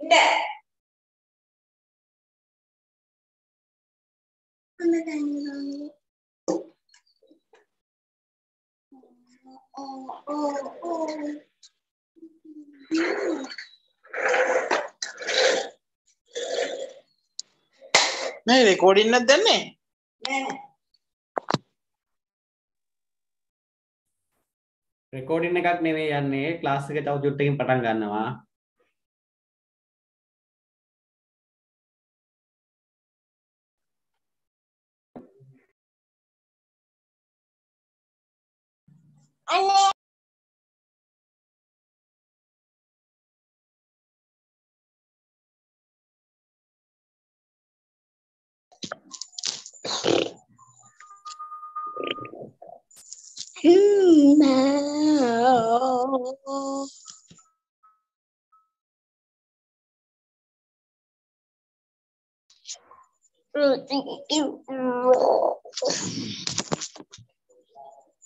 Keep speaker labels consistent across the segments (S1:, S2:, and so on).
S1: ඉන්න
S2: මේ රෙකෝඩින් එකක් දැන්නේ
S1: නෑ
S3: රෙකෝඩින් එකක් නෙවෙයි යන්නේ ක්ලාස් එක තව චුට්ටකින් පටන් ගන්නවා
S1: අනේ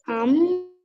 S1: Um.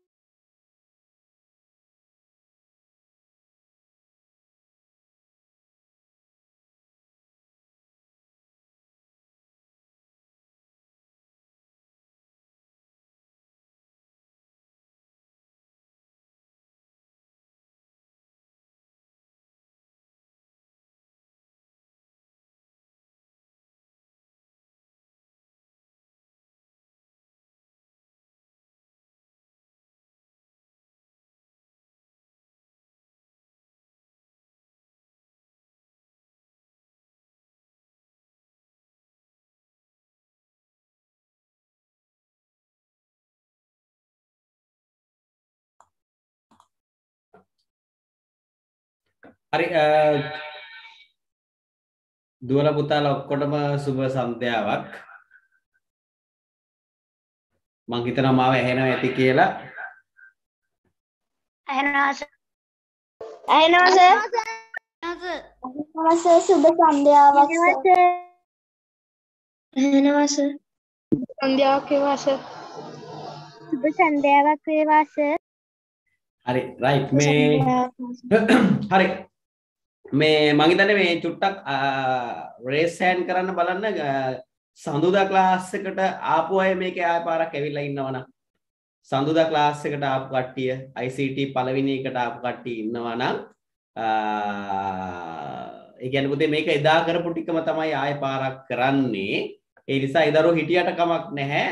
S3: හරි දුවල පුතාලා ඔක්කොටම සුබ සන්ධ්‍යාවක්. මං හිතනවා මාව ඇහෙනවා ඇති කියලා.
S4: ඇහෙනවා සර්.
S1: ඇහෙනවා සර්.
S4: ඇහෙනවා සර්.
S1: සර් සුබ සන්ධ්‍යාවක් සර්.
S4: ඇහෙනවා සර්.
S1: සන්ධ්‍යාවක් වේවා සර්.
S4: සුබ සන්ධ්‍යාවක් වේවා සර්.
S3: හරි රයිට් මේ හරි මේ මං හිතන්නේ මේ චුට්ටක් රේස් හෑන්ඩ් කරන්න බලන්න සඳුදා ක්ලාස් එකට ආපු අය මේකේ ආය පාරක් ඇවිල්ලා ඉන්නවනම් සඳුදා ක්ලාස් එකට ආපු කට්ටිය ICT පළවෙනි එකට ආපු කට්ටිය ඉන්නවනම් ඒ කියන්නේ පුතේ මේක එදා කරපු ටිකම තමයි ආය පාරක් කරන්නේ ඒ නිසා ඉදරෝ හිටියට කමක් නැහැ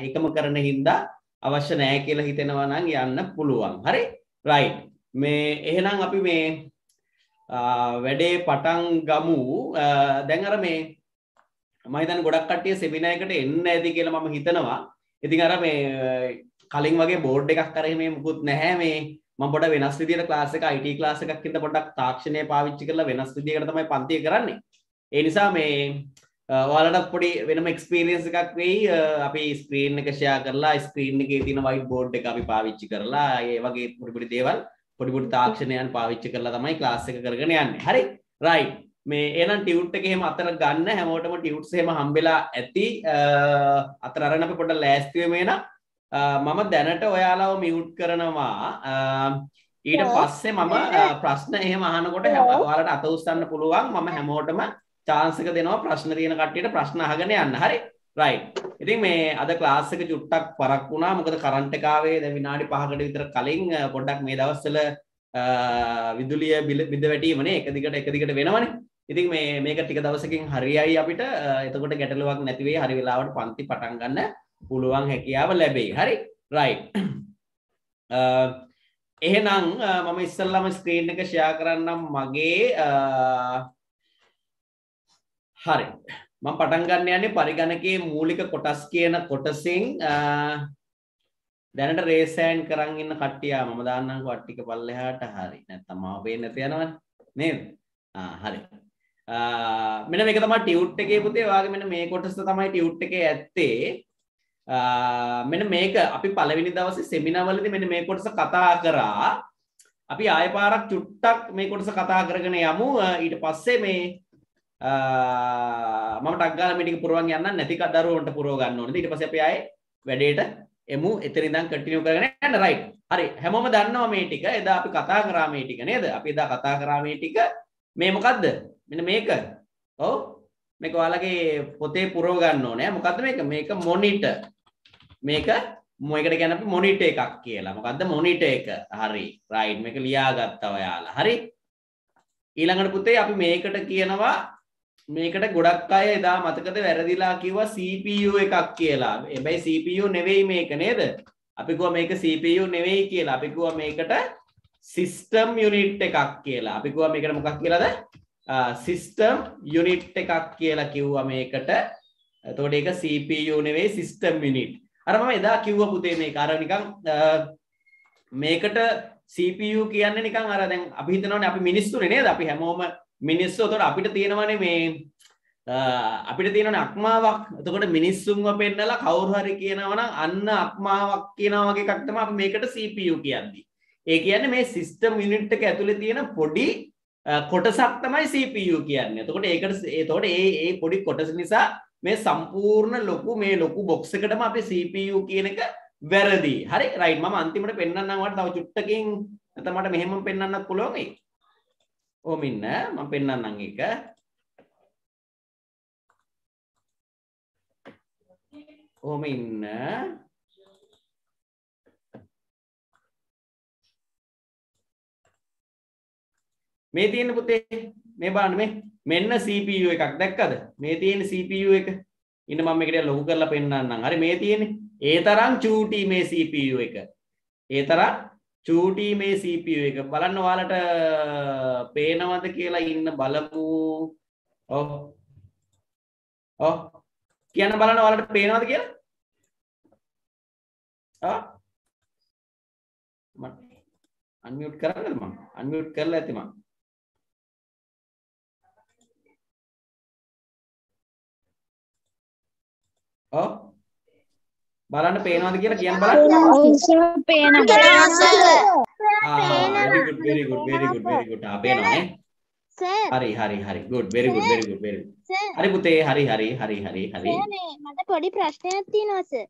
S3: ඒකම කරන හින්දා අවශ්‍ය නැහැ කියලා හිතෙනවා නම් යන්න පුළුවන්. හරි? රයිට්. මේ එහෙනම් අපි මේ වැඩේ පටන් ගමු. දැන් අර මේ මම හිතන්නේ ගොඩක් කට්ටිය සෙමිනාර් එකට එන්න ඇති කියලා මම හිතනවා. ඉතින් අර මේ කලින් වගේ බෝඩ් එකක් කරේ මේ මුකුත් නැහැ මේ මම පොඩ වෙනස් විදියට ක්ලාස් එක IT ක්ලාස් එකක් ඉඳ පොඩ්ඩක් තාක්ෂණය පාවිච්චි කරලා වෙනස් විදියකට තමයි පන්තිය කරන්නේ. ඒ නිසා මේ ඔයාලට පොඩි වෙනම එක්ස්පීරියන්ස් එකක් වෙයි අපි ස්ක්‍රීන් එක ෂෙයා කරලා ස්ක්‍රීන් එකේ තියෙන වයිට් බෝඩ් එක අපි පාවිච්චි කරලා ඒ වගේ පොඩි පොඩි දේවල් පොඩි පොඩි තාක්ෂණයන් පාවිච්චි කරලා තමයි ක්ලාස් එක කරගෙන යන්නේ. හරි? රයිට්. මේ එහෙනම් ටියුට් එක එහෙම අතර ගන්න හැමෝටම ටියුට්ස් එහෙම හම්බෙලා ඇති අතර අරන් අපි පොඩ්ඩක් ලෑස්ති වෙමු එහෙනම් මම දැනට ඔයාලව මියුට් කරනවා ඊට පස්සේ මම ප්‍රශ්න එහෙම අහනකොට ඔයාලට අත උස්සන්න පුළුවන් මම හැමෝටම chance එක දෙනවා ප්‍රශ්න තියෙන කට්ටියට ප්‍රශ්න අහගෙන යන්න. හරි? රයිට්. ඉතින් මේ අද ක්ලාස් එක චුට්ටක් පරක් වුණා. මොකද කරන්ට් එක ආවේ දැන් විනාඩි 5කට විතර කලින් පොඩ්ඩක් මේ දවස්වල විදුලිය බිඳ වැටීමනේ එක දිගට එක දිගට වෙනවනේ. ඉතින් මේ මේක ටික දවසකින් හරියයි අපිට. එතකොට ගැටලුවක් නැති වෙයි. හරි වෙලාවට පන්ති පටන් ගන්න පුළුවන් හැකියාව ලැබෙයි. හරි? රයිට්. එහෙනම් මම ඉස්සල්ලාම ස්ක්‍රීන් එක ෂෙයා කරන්නම් මගේ හරි මම පටන් ගන්න යන්නේ පරිගණකයේ මූලික කොටස් කියන කොටසින් දැනට රේස් හෑන්ඩ් කරන් ඉන්න කට්ටිය මම දාන්නම්කෝ අට්ටික පල්ලෙහාට. හරි. නැත්තම් මාව පේන්නේ නැත යනවනේ. නේද? ආ හරි. මෙන්න මේක තමයි ටියුට් එකේ පුතේ. ඔයාගේ මෙන්න මේ කොටස තමයි ටියුට් එකේ ඇත්තේ. මෙන්න මේක අපි පළවෙනි දවසේ සෙමිනාර් වලදී මෙන්න මේ කොටස කතා කරා. අපි ආය පාරක් චුට්ටක් මේ කොටස කතා කරගෙන යමු. ඊට පස්සේ මේ මම ටක් ගාලා මේ ටික පුරවන් යන්න නැති දරුවන්ට පුරව ගන්න ඕනේ. ඊට පස්සේ අපි ආයේ වැඩේට එමු. එතන ඉඳන් කන්ටිනියු කරගෙන යන්න. රයිට් හරි. හැමෝම දන්නවා මේ ටික. එදා අපි කතා කරා මේ ටික නේද? අපි එදා කතා කරා මේ ටික. මේ මොකද්ද? මෙන්න මේක. ඔව්. මේක ඔයාලගේ පොතේ පුරව ගන්න ඕනේ. මොකද්ද මේක? මේක මොනිටර් මේක මේකට කියන අපි මොනිටර් එකක් කියලා. මොකද්ද මොනිටර් එක? හරි. රයිට් මේක ලියාගත්තා ඔයාලා. හරි. ඊළඟට පුතේ අපි මේකට කියනවා මේකට ගොඩක් අය එදා මතකද වැරදිලා කිව්වා CPU එකක් කියලා. හැබැයි CPU නෙවෙයි මේක නේද? අපි කිව්වා මේක CPU නෙවෙයි කියලා. අපි කිව්වා මේකට system unit එකක් කියලා. අපි කිව්වා මේකට මොකක් කියලාද? system unit එකක් කියලා කිව්වා මේකට. එතකොට ඒක CPU නෙවෙයි system unit. අර මම එදා කිව්වා පුතේ මේක අර නිකන් මේකට CPU කියන්නේ නිකන් අර දැන් අපි හිතනවානේ අපි මිනිස්සුනේ නේද? අපි හැමෝම මිනිස්සු එතකොට අපිට තියෙනවනේ මේ අපිට තියෙනවනේ අක්මාවක්. එතකොට මිනිස්සුන්ව පෙන්නලා කවුරු හරි කියනවා නම් අන්න අක්මාවක් කියනවා වගේ එකක් තමයි අපි මේකට CPU කියන්නේ. ඒ කියන්නේ මේ සිස්ටම් යුනිට් එක ඇතුලේ තියෙන පොඩි කොටසක් තමයි CPU කියන්නේ. එතකොට ඒකට එතකොට ඒ ඒ පොඩි කොටස නිසා මේ සම්පූර්ණ ලොකු මේ ලොකු බොක්ස් එකටම අපි CPU කියන එක වැරදි. හරි රයිට් මම අන්තිමට පෙන්වන්නම් ඔයාලට තව චුට්ටකින් නැත්නම් මට මෙහෙම පෙන්වන්නත් පුළුවන් ඒ. ඕම ඉන්න. මම පෙන්වන්නම් ඒක. ඕම ඉන්න. මේ තියෙන පුතේ මේ බලන්න මේ මෙන්න CPU එකක් දැක්කද? මේ තියෙන CPU එක? ඉන්න මම මේකට ලොකු කරලා පෙන්නන්නම්. හරි මේ තියෙන්නේ. ඒ තරම් චූටි මේ CPU එක. ඒ තරම් චූටි මේ CPU එක. බලන්න ඔයාලට පේනවද කියලා ඉන්න බලමු ඔව්. ඔව්. කියන්න බලන්න ඔයාලට පේනවද කියලා. ආ මම අන්මියුට් කරන්නද මම අන්මියුට් කරලා ඇති මම ඔව්. බලන්න පේනවද කියලා කියන්න බලන්න.
S4: පේනවා.
S3: very good very good very good very good. ආ පේනවනේ
S4: සර්.
S3: හරි හරි හරි. Good very good very good very good.
S4: Sir.
S3: හරි පුතේ හරි හරි හරි හරි හරි.
S4: මට පොඩි ප්‍රශ්නයක් තියෙනවා සර්.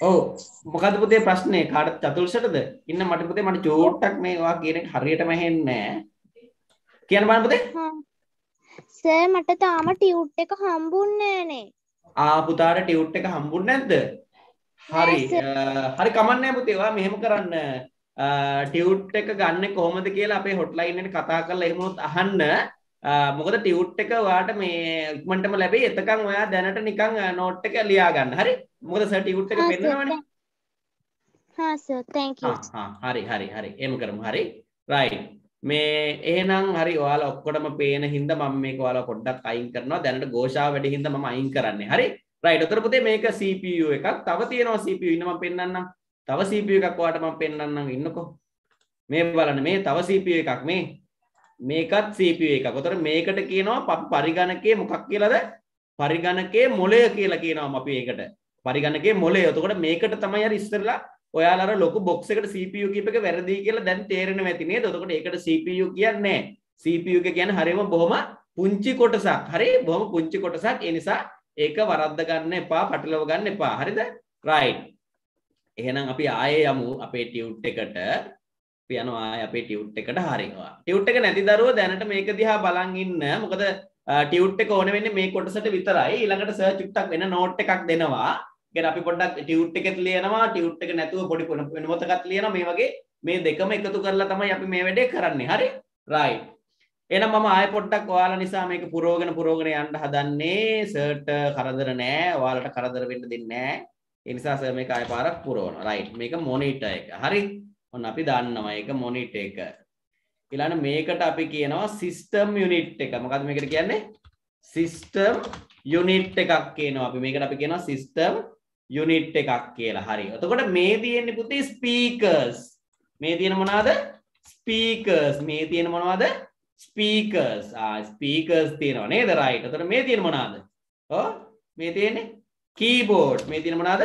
S3: ඔව් මොකද්ද පුතේ ප්‍රශ්නේ? කාට චතුල්ෂටද ඉන්න මට පුතේ මට චූට්ටක් මේ ඔයා කියන එක හරියටම ඇහෙන්නේ නැහැ කියන්න බලන්න පුතේ.
S4: සර් මට තාම ටියුට් එක හම්බුන්නේ නෑනේ
S3: ආ පුතාට ටියුට් එක හම්බුන්නේ නැද්ද? හරි. හරි කමන්නේ පුතේ. ඔයා මෙහෙම කරන්න. ටියුට් එක ගන්න කොහොමද කියලා අපේ හොට්ලයින් එකට කතා කරලා එහෙම උනොත් අහන්න මොකද ටියුට් එක ඔයාට මේ ඉක්මනටම ලැබෙයි. එතකන් ඔයා දැනට නිකන් නෝට් එක ලියා ගන්න හරි? මොකද සර් ටියුට් එක පෙන්නනවනේ?
S4: හා සර්
S3: ආ ආ හරි හරි හරි. එහෙම කරමු. හරි. රයිට් මේ එහෙනම් හරි ඔයාලා ඔක්කොටම පේන හින්දා මම මේක ඔයාලා පොඩ්ඩක් අයින් කරනවා. දැනට ഘോഷාව වැඩි හින්දා මම අයින් කරන්නේ. හරි? රයිට්. උතර පුතේ මේක CPU එකක්. තව තියෙනවා CPU ඉන්න මම පෙන්නන්නම්. තව CPU එකක් ඔයාලට මම පෙන්නන්නම්. ඉන්නකෝ. මේ බලන්න. මේ තව CPU එකක් මේ. මේකත් CPU එකක්. උතර මේකට කියනවා පරිගණකයේ මොකක් කියලාද? පරිගණකයේ මොලය කියලා කියනවා අපි ඒකට. පරිගණකයේ මොලය. එතකොට මේකට තමයි අර ඉස්සෙල්ලා ඔයාලා අර ලොකු බොක්ස් එකට CPU කීප එක වැරදි කියලා දැන් තේරෙනවා ඇති නේද? එතකොට ඒකට CPU කියන්නේ CPU එක කියන්නේ හරියම බොහොම පුංචි කොටසක්. හරි? බොහොම පුංචි කොටසක්. ඒ නිසා ඒක වරද්ද ගන්න එපා, පටලව ගන්න එපා. හරිද? right. එහෙනම් අපි ආයේ යමු අපේ ටියුට් එකට. අපි යනවා ආයේ අපේ ටියුට් එකට හරිනවා. ටියුට් එක නැති දරුවෝ දැනට මේක දිහා බලන් ඉන්න. මොකද ටියුට් එක ඕන වෙන්නේ මේ කොටසට විතරයි. ඊළඟට සර් චුට්ටක් වෙන නෝට් එකක් දෙනවා. ගැන අපි පොඩ්ඩක් ටියුට් එකෙත් ලියනවා ටියුට් එක නැතුව පොඩි වෙනමතකත් ලියනවා. මේ වගේ මේ දෙකම එකතු කරලා තමයි අපි මේ වැඩේ කරන්නේ. හරි? රයිට් එහෙනම් මම ආයෙ පොඩ්ඩක් ඔයාලා නිසා මේක පුරවගෙන පුරවගෙන යන්න හදන්නේ. සර්ට කරදර නෑ. ඔයාලට කරදර වෙන්න දෙන්නේ නෑ. ඒ නිසා සර් මේක ආයෙ පාරක් පුරවනවා. රයිට් මේක මොනිටර් එක. හරි? ඔන්න අපි දන්නවා ඒක මොනිටර් එක. ඊළඟ මේකට අපි කියනවා සිස්ටම් යුනිට් එක. මොකද්ද මේකට කියන්නේ? සිස්ටම් යුනිට් එකක් කියනවා අපි. මේකට අපි කියනවා සිස්ටම් යුනිට් එකක් කියලා හරි. එතකොට මේ තියෙන්නේ පුතේ ස්පීකර්ස්. මේ තියෙන මොනවද? ස්පීකර්ස්. මේ තියෙන මොනවද? ස්පීකර්ස්. ආ ස්පීකර්ස් තියෙනවා නේද? රයිට්. එතකොට මේ තියෙන මොනවද? ඔව් මේ තියෙන්නේ කීබෝඩ්. මේ තියෙන මොනවද?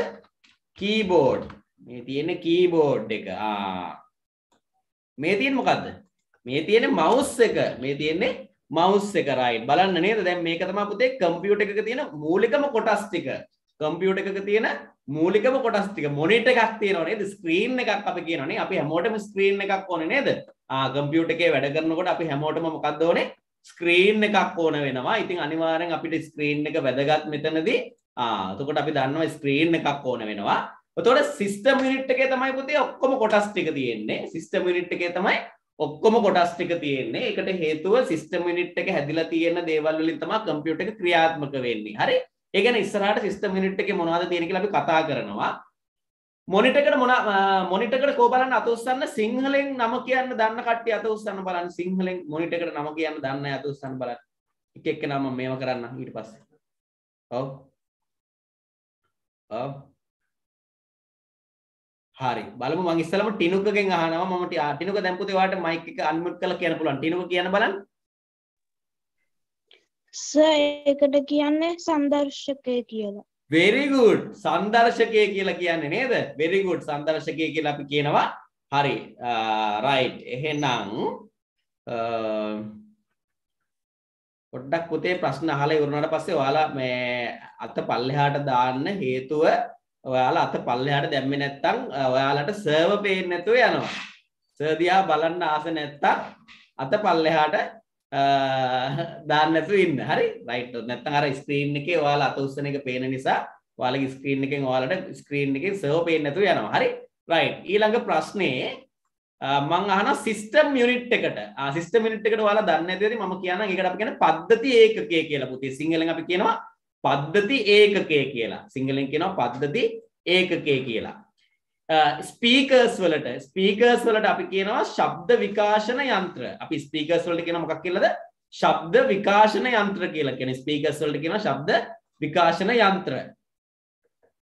S3: කීබෝඩ්. මේ තියෙන්නේ කීබෝඩ් එක. ආ මේ තියෙන්නේ මොකද්ද? මේ තියෙන්නේ මවුස් එක. මේ තියෙන්නේ මවුස් එක රයිට්. බලන්න නේද? දැන් මේක තමයි පුතේ කම්පියුටර් එකක තියෙන මූලිකම කොටස් ටික. කම්පියුටර් එකක තියෙන මූලිකම කොටස් ටික මොනිටර් එකක් තියෙනවා නේද ස්ක්‍රීන් එකක් අපි කියනවානේ අපි හැමෝටම ස්ක්‍රීන් එකක් ඕනේ නේද ආ කම්පියුටර් එකේ වැඩ කරනකොට අපි හැමෝටම මොකක්ද ඕනේ ස්ක්‍රීන් එකක් ඕන වෙනවා. ඉතින් අනිවාර්යෙන් අපිට ස්ක්‍රීන් එක වැදගත් මෙතනදී. ආ එතකොට අපි දන්නවා ස්ක්‍රීන් එකක් ඕන වෙනවා. එතකොට සිස්ටම් යුනිට් එකේ තමයි පුතේ ඔක්කොම කොටස් ටික තියෙන්නේ. සිස්ටම් යුනිට් එකේ තමයි ඔක්කොම කොටස් ටික තියෙන්නේ. ඒකට හේතුව සිස්ටම් යුනිට් එක හැදිලා තියෙන දේවල් වලින් තමයි කම්පියුටර් එක ක්‍රියාත්මක වෙන්නේ. හරි? ඒ කියන්නේ ඉස්සරහට සිස්ටම් යුනිට් එකේ මොනවද තියෙන කියලා අපි කතා කරනවා. මොනිටර් එකට මොන මොනිටර් එකට කෝ බලන්න අත උස්සන්න සිංහලෙන් නම කියන්න දන්න කට්ටිය අත උස්සන්න බලන්න සිංහලෙන් මොනිටර් එකට නම කියන්න දන්න අය අත උස්සන්න බලන්න. එක එක නම මේව කරන්න ඊට පස්සේ. ඔව්. ඔව්. හරි බලමු මං ඉස්සලම ටිනුකගෙන් අහනවා මම ටිනුක දැන් පුතේ ඔයාලට මයික් එක අන්මියුට් කරලා කියන්න පුළුවන් ටිනුක කියන්න බලන්න
S4: සර් ඒකට කියන්නේ සංදර්ශකය කියලා.
S3: very good. සංදර්ශකය කියලා කියන්නේ නේද? Very good. සංදර්ශකය කියලා අපි කියනවා. හරි. right. එහෙනම් පොඩ්ඩක් පුතේ ප්‍රශ්න අහලා ඉවරනාට පස්සේ ඔයාලා මේ අත පල්ලෙහාට දාන්න හේතුව ඔයාලා අත පල්ලෙහාට දැම්මේ නැත්තම් ඔයාලට සර්ව පේන්නේ නැතුව යනවා. සර් දිහා බලන්න ආස නැත්තම් අත පල්ලෙහාට දාන්න නැතුව ඉන්න. හරි? රයිට්. නැත්තම් අර ස්ක්‍රීන් එකේ ඔයාලා අත උස්සන එක පේන නිසා ඔයාලගේ ස්ක්‍රීන් එකෙන් ඔයාලට ස්ක්‍රීන් එකේ සර්ව පේන්නේ නැතුව යනවා. හරි? රයිට්. ඊළඟ ප්‍රශ්නේ මං අහන සිස්ටම් යුනිට් එකට සිස්ටම් යුනිට් එකට ඔයාලා දන්නේ නැති ඇති මම කියනවා ඒකට අපි කියන්නේ පද්ධති ඒකකය කියලා පුතේ සිංහලෙන් අපි කියනවා පද්ධති ඒකකය කියලා සිංහලෙන් කියනවා පද්ධති ඒකකය කියලා Uh, ස්පීකර්ස් වලට ස්පීකර්ස් වලට අපි කියනවා ශබ්ද විකාශන යන්ත්‍ර. අපි ස්පීකර්ස් වලට කියනවා මොකක් කියලාද? ශබ්ද විකාශන යන්ත්‍ර කියලා කියන්නේ. ස්පීකර්ස් වලට කියනවා ශබ්ද විකාශන යන්ත්‍ර.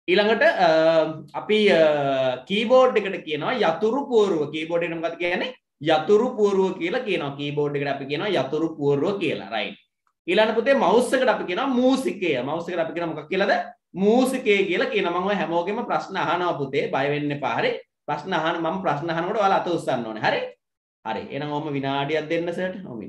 S3: ඊළඟට uh, අපි uh, කීබෝඩ් එකට කියනවා යතුරු පුවරුව. කීබෝඩ් එකට මොකක්ද කියන්නේ? යතුරු පුවරුව කියලා කියනවා. කීබෝඩ් එකට අපි කියනවා යතුරු පුවරුව කියලා. රයිට් ඊළඟ පුතේ මවුස් එකට අපි කියනවා මූසිකය. මවුස් එකට අපි කියනවා මොකක් කියලාද? මූසිකය කියලා කියනවා මම ඔය හැමෝගෙම ප්‍රශ්න අහනවා පුතේ බය වෙන්න එපා. හරි? ප්‍රශ්න අහන මම ප්‍රශ්න අහනකොට ඔයාලා අත උස්සන්න ඕනේ. හරි? හරි. එහෙනම් ඔහම විනාඩියක් දෙන්න සර්ට ඔහම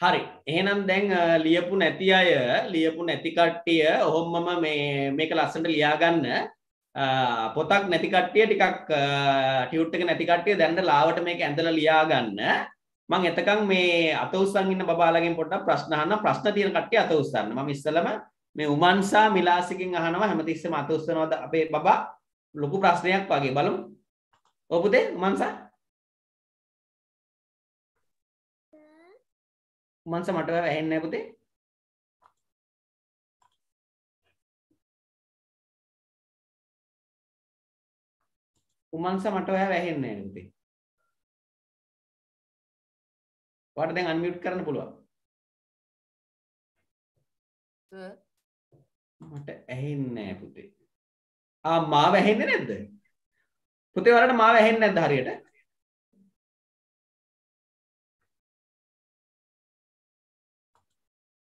S3: හරි. එහෙනම් දැන් ලියපු නැති අය ලියපු නැති කට්ටිය ඔහොමම මේ මේක ලස්සනට ලියාගන්න. පොතක් නැති කට්ටිය ටිකක් ටියුට් එක නැති කට්ටිය දැන් ලාවට මේක ඇඳලා ලියාගන්න. මම එතකන් මේ අත උස්සන් ඉන්න බබාලගෙන් පොඩ්ඩක් ප්‍රශ්න අහන්න. ප්‍රශ්න තියෙන කට්ටිය අත උස්සන්න. මම ඉස්සෙල්ලම මේ උමන්සා මිලාසිකින් අහනවා. හැමතිස්සෙම අත උස්සනවාද අපේ බබා? ලොකු ප්‍රශ්නයක් වගේ. බලමු. ඔව් පුතේ උමන්සා මංස මට ඇහෙන්නේ නැහැ පුතේ. උමංස මට ඔයාව ඇහෙන්නේ නැහැ පුතේ. ඔයාලට දැන් අන්මියුට් කරන්න පුළුවන්. මට ඇහෙන්නේ නැහැ පුතේ. ආ මාව ඇහෙන්නේ නැද්ද? පුතේ ඔයාලට මාව ඇහෙන්නේ නැද්ද හරියට?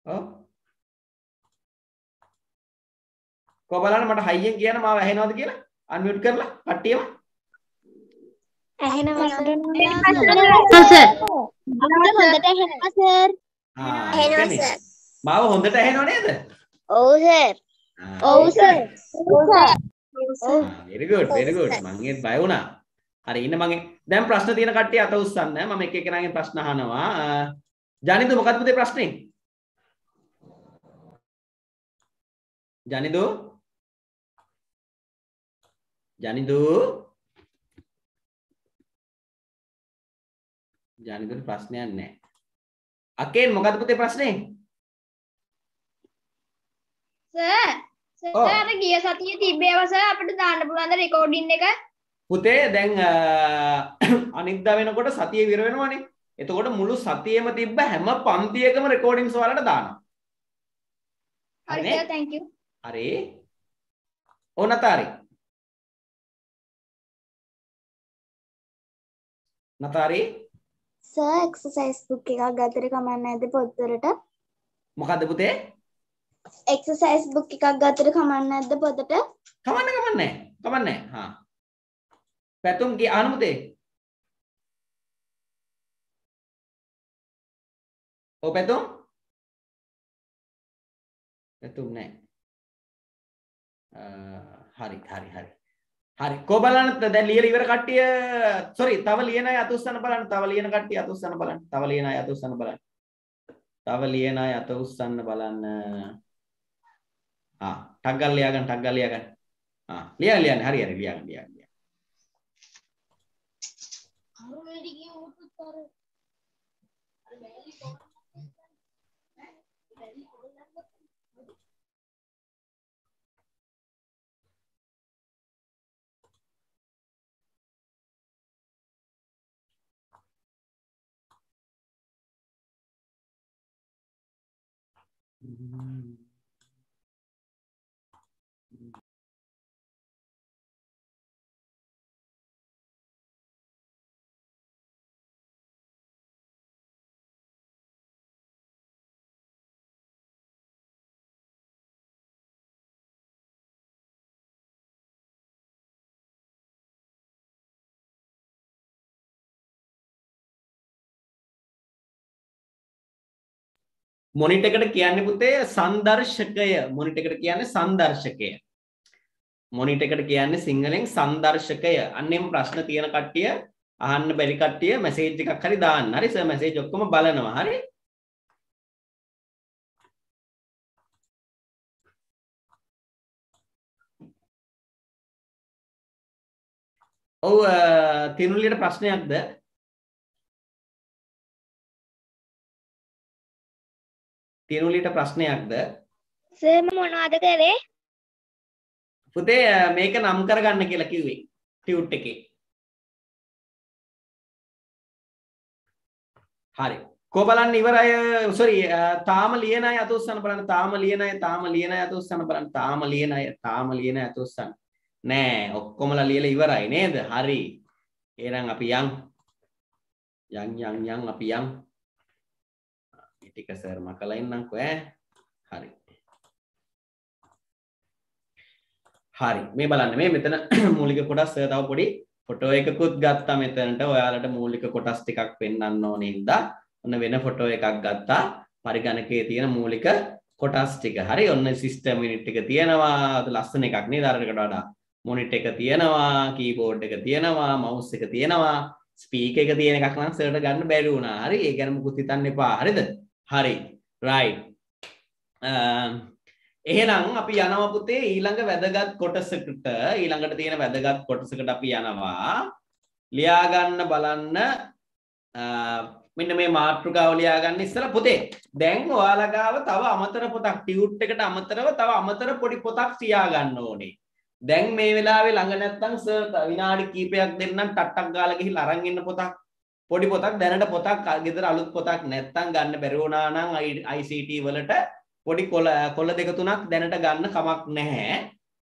S3: ඔව්. කො බලන්න මට හයියෙන් කියන්න මාව ඇහෙනවද කියලා? අන්මියුට් කරලා කට්ටියම
S4: ඇහෙනවා සර්. හොඳට ඇහෙනවා සර්. ඇහෙනවා සර්.
S3: මාව හොඳට ඇහෙනව නේද?
S4: ඔව් සර්. ඔව් සර්. ඔව්
S3: very good very good. මං ඒත් බය වුණා. හරි ඉන්න මගේ දැන් ප්‍රශ්න තියෙන කට්ටිය අත උස්සන්න. මම එක එකනාගෙන් ප්‍රශ්න අහනවා. ජනිදු මොකක්ද පුතේ ප්‍රශ්නේ ජනිදු ජනිදු ජනිදුට ප්‍රශ්නයක් නැහැ අකේන් මොකක්ද පුතේ ප්‍රශ්නේ
S1: සර්. සර් අර ගිය සතියේ තිබ්බේව සර් අපිට දාන්න පුළුවන්ද රෙකෝඩින් එක
S3: පුතේ දැන් අනිද්දා වෙනකොට සතිය විර වෙනවනේ. එතකොට මුළු සතියෙම තිබ්බ හැම පන්තියකම රෙකෝඩින්ග්ස් ඔයාලට දානවා.
S1: හරි? සර් thank you
S3: හරි. ඕන නතාරි. නතාරි
S4: සර් එක්සර්සයිස් බුක් එකක් ගත්තට කමක් නැද්ද පොත්වලට?
S3: මොකද්ද පුතේ?
S4: එක්සර්සයිස් බුක් එකක් ගත්තට කමක් නැද්ද පොතට?
S3: කමන්න කමන්නේ. කමන්නේ. හා. පැතුම් කී අහන්න පුතේ. ඔව් පැතුම්. පැතුම් නෑ. අ, හරි හරි හරි. හරි. කෝ බලන්න දැන් ලියලා ඉවර කට්ටිය සෝරි තව ලියන අය අත උස්සන්න බලන්න තව ලියන කට්ටිය අත උස්සන්න බලන්න තව ලියන අය අත උස්සන්න බලන්න. තව ලියන අය අත උස්සන්න බලන්න. ආ ටක් ගාලා ලියා ගන්න ටක් ගාලා ලියා ගන්න ආ ලියන්න ලියන්න හරි හරි ලියන්න ලියන්න ලියන්න Mm-hmm. මොනිට එකට කියන්නේ පුතේ සංදර්ශකය මොනිට එකට කියන්නේ සංදර්ශකය මොනිට එකට කියන්නේ සිංහලෙන් සංදර්ශකය අන්නෙම ප්‍රශ්න තියෙන කට්ටිය අහන්න බැරි කට්ටිය මැසේජ් එකක් හරි දාන්න. හරි සර් මැසේජ් ඔක්කොම බලනවා. හරි? ඔව් තිනුලියට ප්‍රශ්නයක්ද? තිනුලියට ප්‍රශ්නයක්ද?
S4: සර් මොනවද කරේ?
S3: පුතේ මේක නම් කරගන්න කියලා කිව්වේ ටියුට් එකේ. හරි. කෝ බලන්න ඉවරයි සොරි තාම ලියන අය අත උස්සන්න බලන්න තාම ලියන අය තාම ලියන අය අත උස්සන්න බලන්න තාම ලියන අය තාම ලියන අය අත උස්සන්න. නෑ ඔක්කොමලා ලියලා ඉවරයි නේද? හරි. එහෙනම් අපි යන්. යන් යන් යන් අපි යන් ටික සර් මකලා ඉන්නම්කෝ ඈ. හරි. හරි. මේ බලන්න මේ මෙතන මූලික කොටස් තව පොඩි ෆොටෝ එකකුත් ගත්තා මෙතනට. ඔයාලට මූලික කොටස් ටිකක් පෙන්වන්න ඕනේ හින්දා. ඔන්න වෙන ෆොටෝ එකක් ගත්තා. පරිගණකයේ තියෙන මූලික කොටස් ටික. හරි. ඔන්න සිස්ටම් යුනිට් එක තියෙනවා. අද ලස්සන එකක් නේද? අරකට වඩා මොනිටර් එක තියෙනවා කීබෝඩ් එක තියෙනවා මවුස් එක තියෙනවා. ස්පීකර් එක තියෙන එකක් නම් සර්ට ගන්න බැරි වුණා. හරි. ඒ ගැන මුකුත් හිතන්න එපා. හරිද? හරි. රයිට් um, එහෙනම් අපි යනවා පුතේ ඊළඟ වැදගත් කොටසකට. ඊළඟට තියෙන වැදගත් කොටසකට අපි යනවා. ලියා ගන්න බලන්න. අ, මෙන්න මේ මාතෘකාව ලියා ගන්න ඉස්සලා පුතේ. දැන් ඔයාලා ගාව තව අමතර පොතක් ටියුට් එකට අමතරව තව අමතර පොඩි පොතක් තියා ගන්න ඕනේ. දැන් මේ වෙලාවේ ළඟ නැත්තම් සර් විනාඩි කීපයක් දෙන්නම් ටට්ටක් ගාලා ගිහිල්ලා අරන් එන්න පොතක්. පොඩි පොතක් දැනට පොතක් ගෙදර අලුත් පොතක් නැත්තම් ගන්න බැරි වුණා නම් ICT වලට පොඩි කොළ කොළ දෙක තුනක් දැනට ගන්න කමක් නැහැ.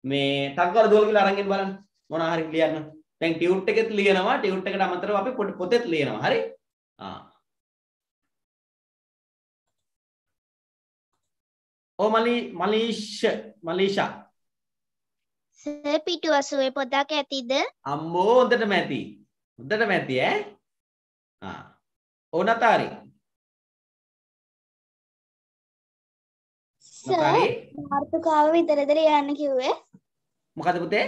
S3: මේ ටක් ගාලා දුවලා ගිහලා අරන් එන්න බලන්න. මොනවා හරි ලියන්න. දැන් ටියුට් එකෙත් ලියනවා. ටියුට් එකට අමතරව අපි පොඩි පොතෙත් ලියනවා. හරි? ආ. ඕ මලි මලීෂ් මලීෂා.
S4: සර් පිටුවසුවේ පොතක් ඇතිද?
S3: අම්මෝ හොඳටම ඇති. හොඳටම ඇති ඈ ආ ඕ නතාරි
S4: සර්
S3: නතාරි
S4: මාතෘකාව විතරද ලියන්න කිව්වේ
S3: මොකද පුතේ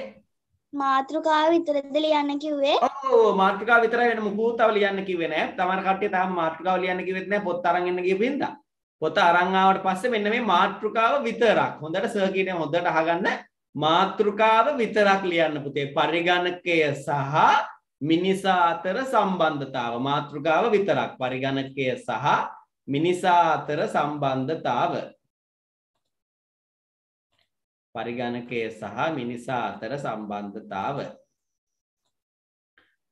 S4: මාතෘකාව විතරද ලියන්න කිව්වේ
S3: ඔව් මාතෘකාව විතරයි වෙන මුකුත් තව ලියන්න කිව්වේ නෑ තමර කට්ටිය තාම මාතෘකාව ලියන්න කිව්වෙත් නෑ පොත් අරන් එන්න ගියපු හින්දා පොත අරන් ආවට පස්සේ මෙන්න මේ මාතෘකාව විතරක් හොඳට සර් කියන්නේ හොඳට අහගන්න මාතෘකාව විතරක් ලියන්න පුතේ පරිගණකය සහ මිනිසා අතර සම්බන්ධතාව මාතෘකාව විතරක්. පරිගණකය සහ මිනිසා අතර සම්බන්ධතාව. පරිගණකය සහ මිනිසා අතර සම්බන්ධතාව.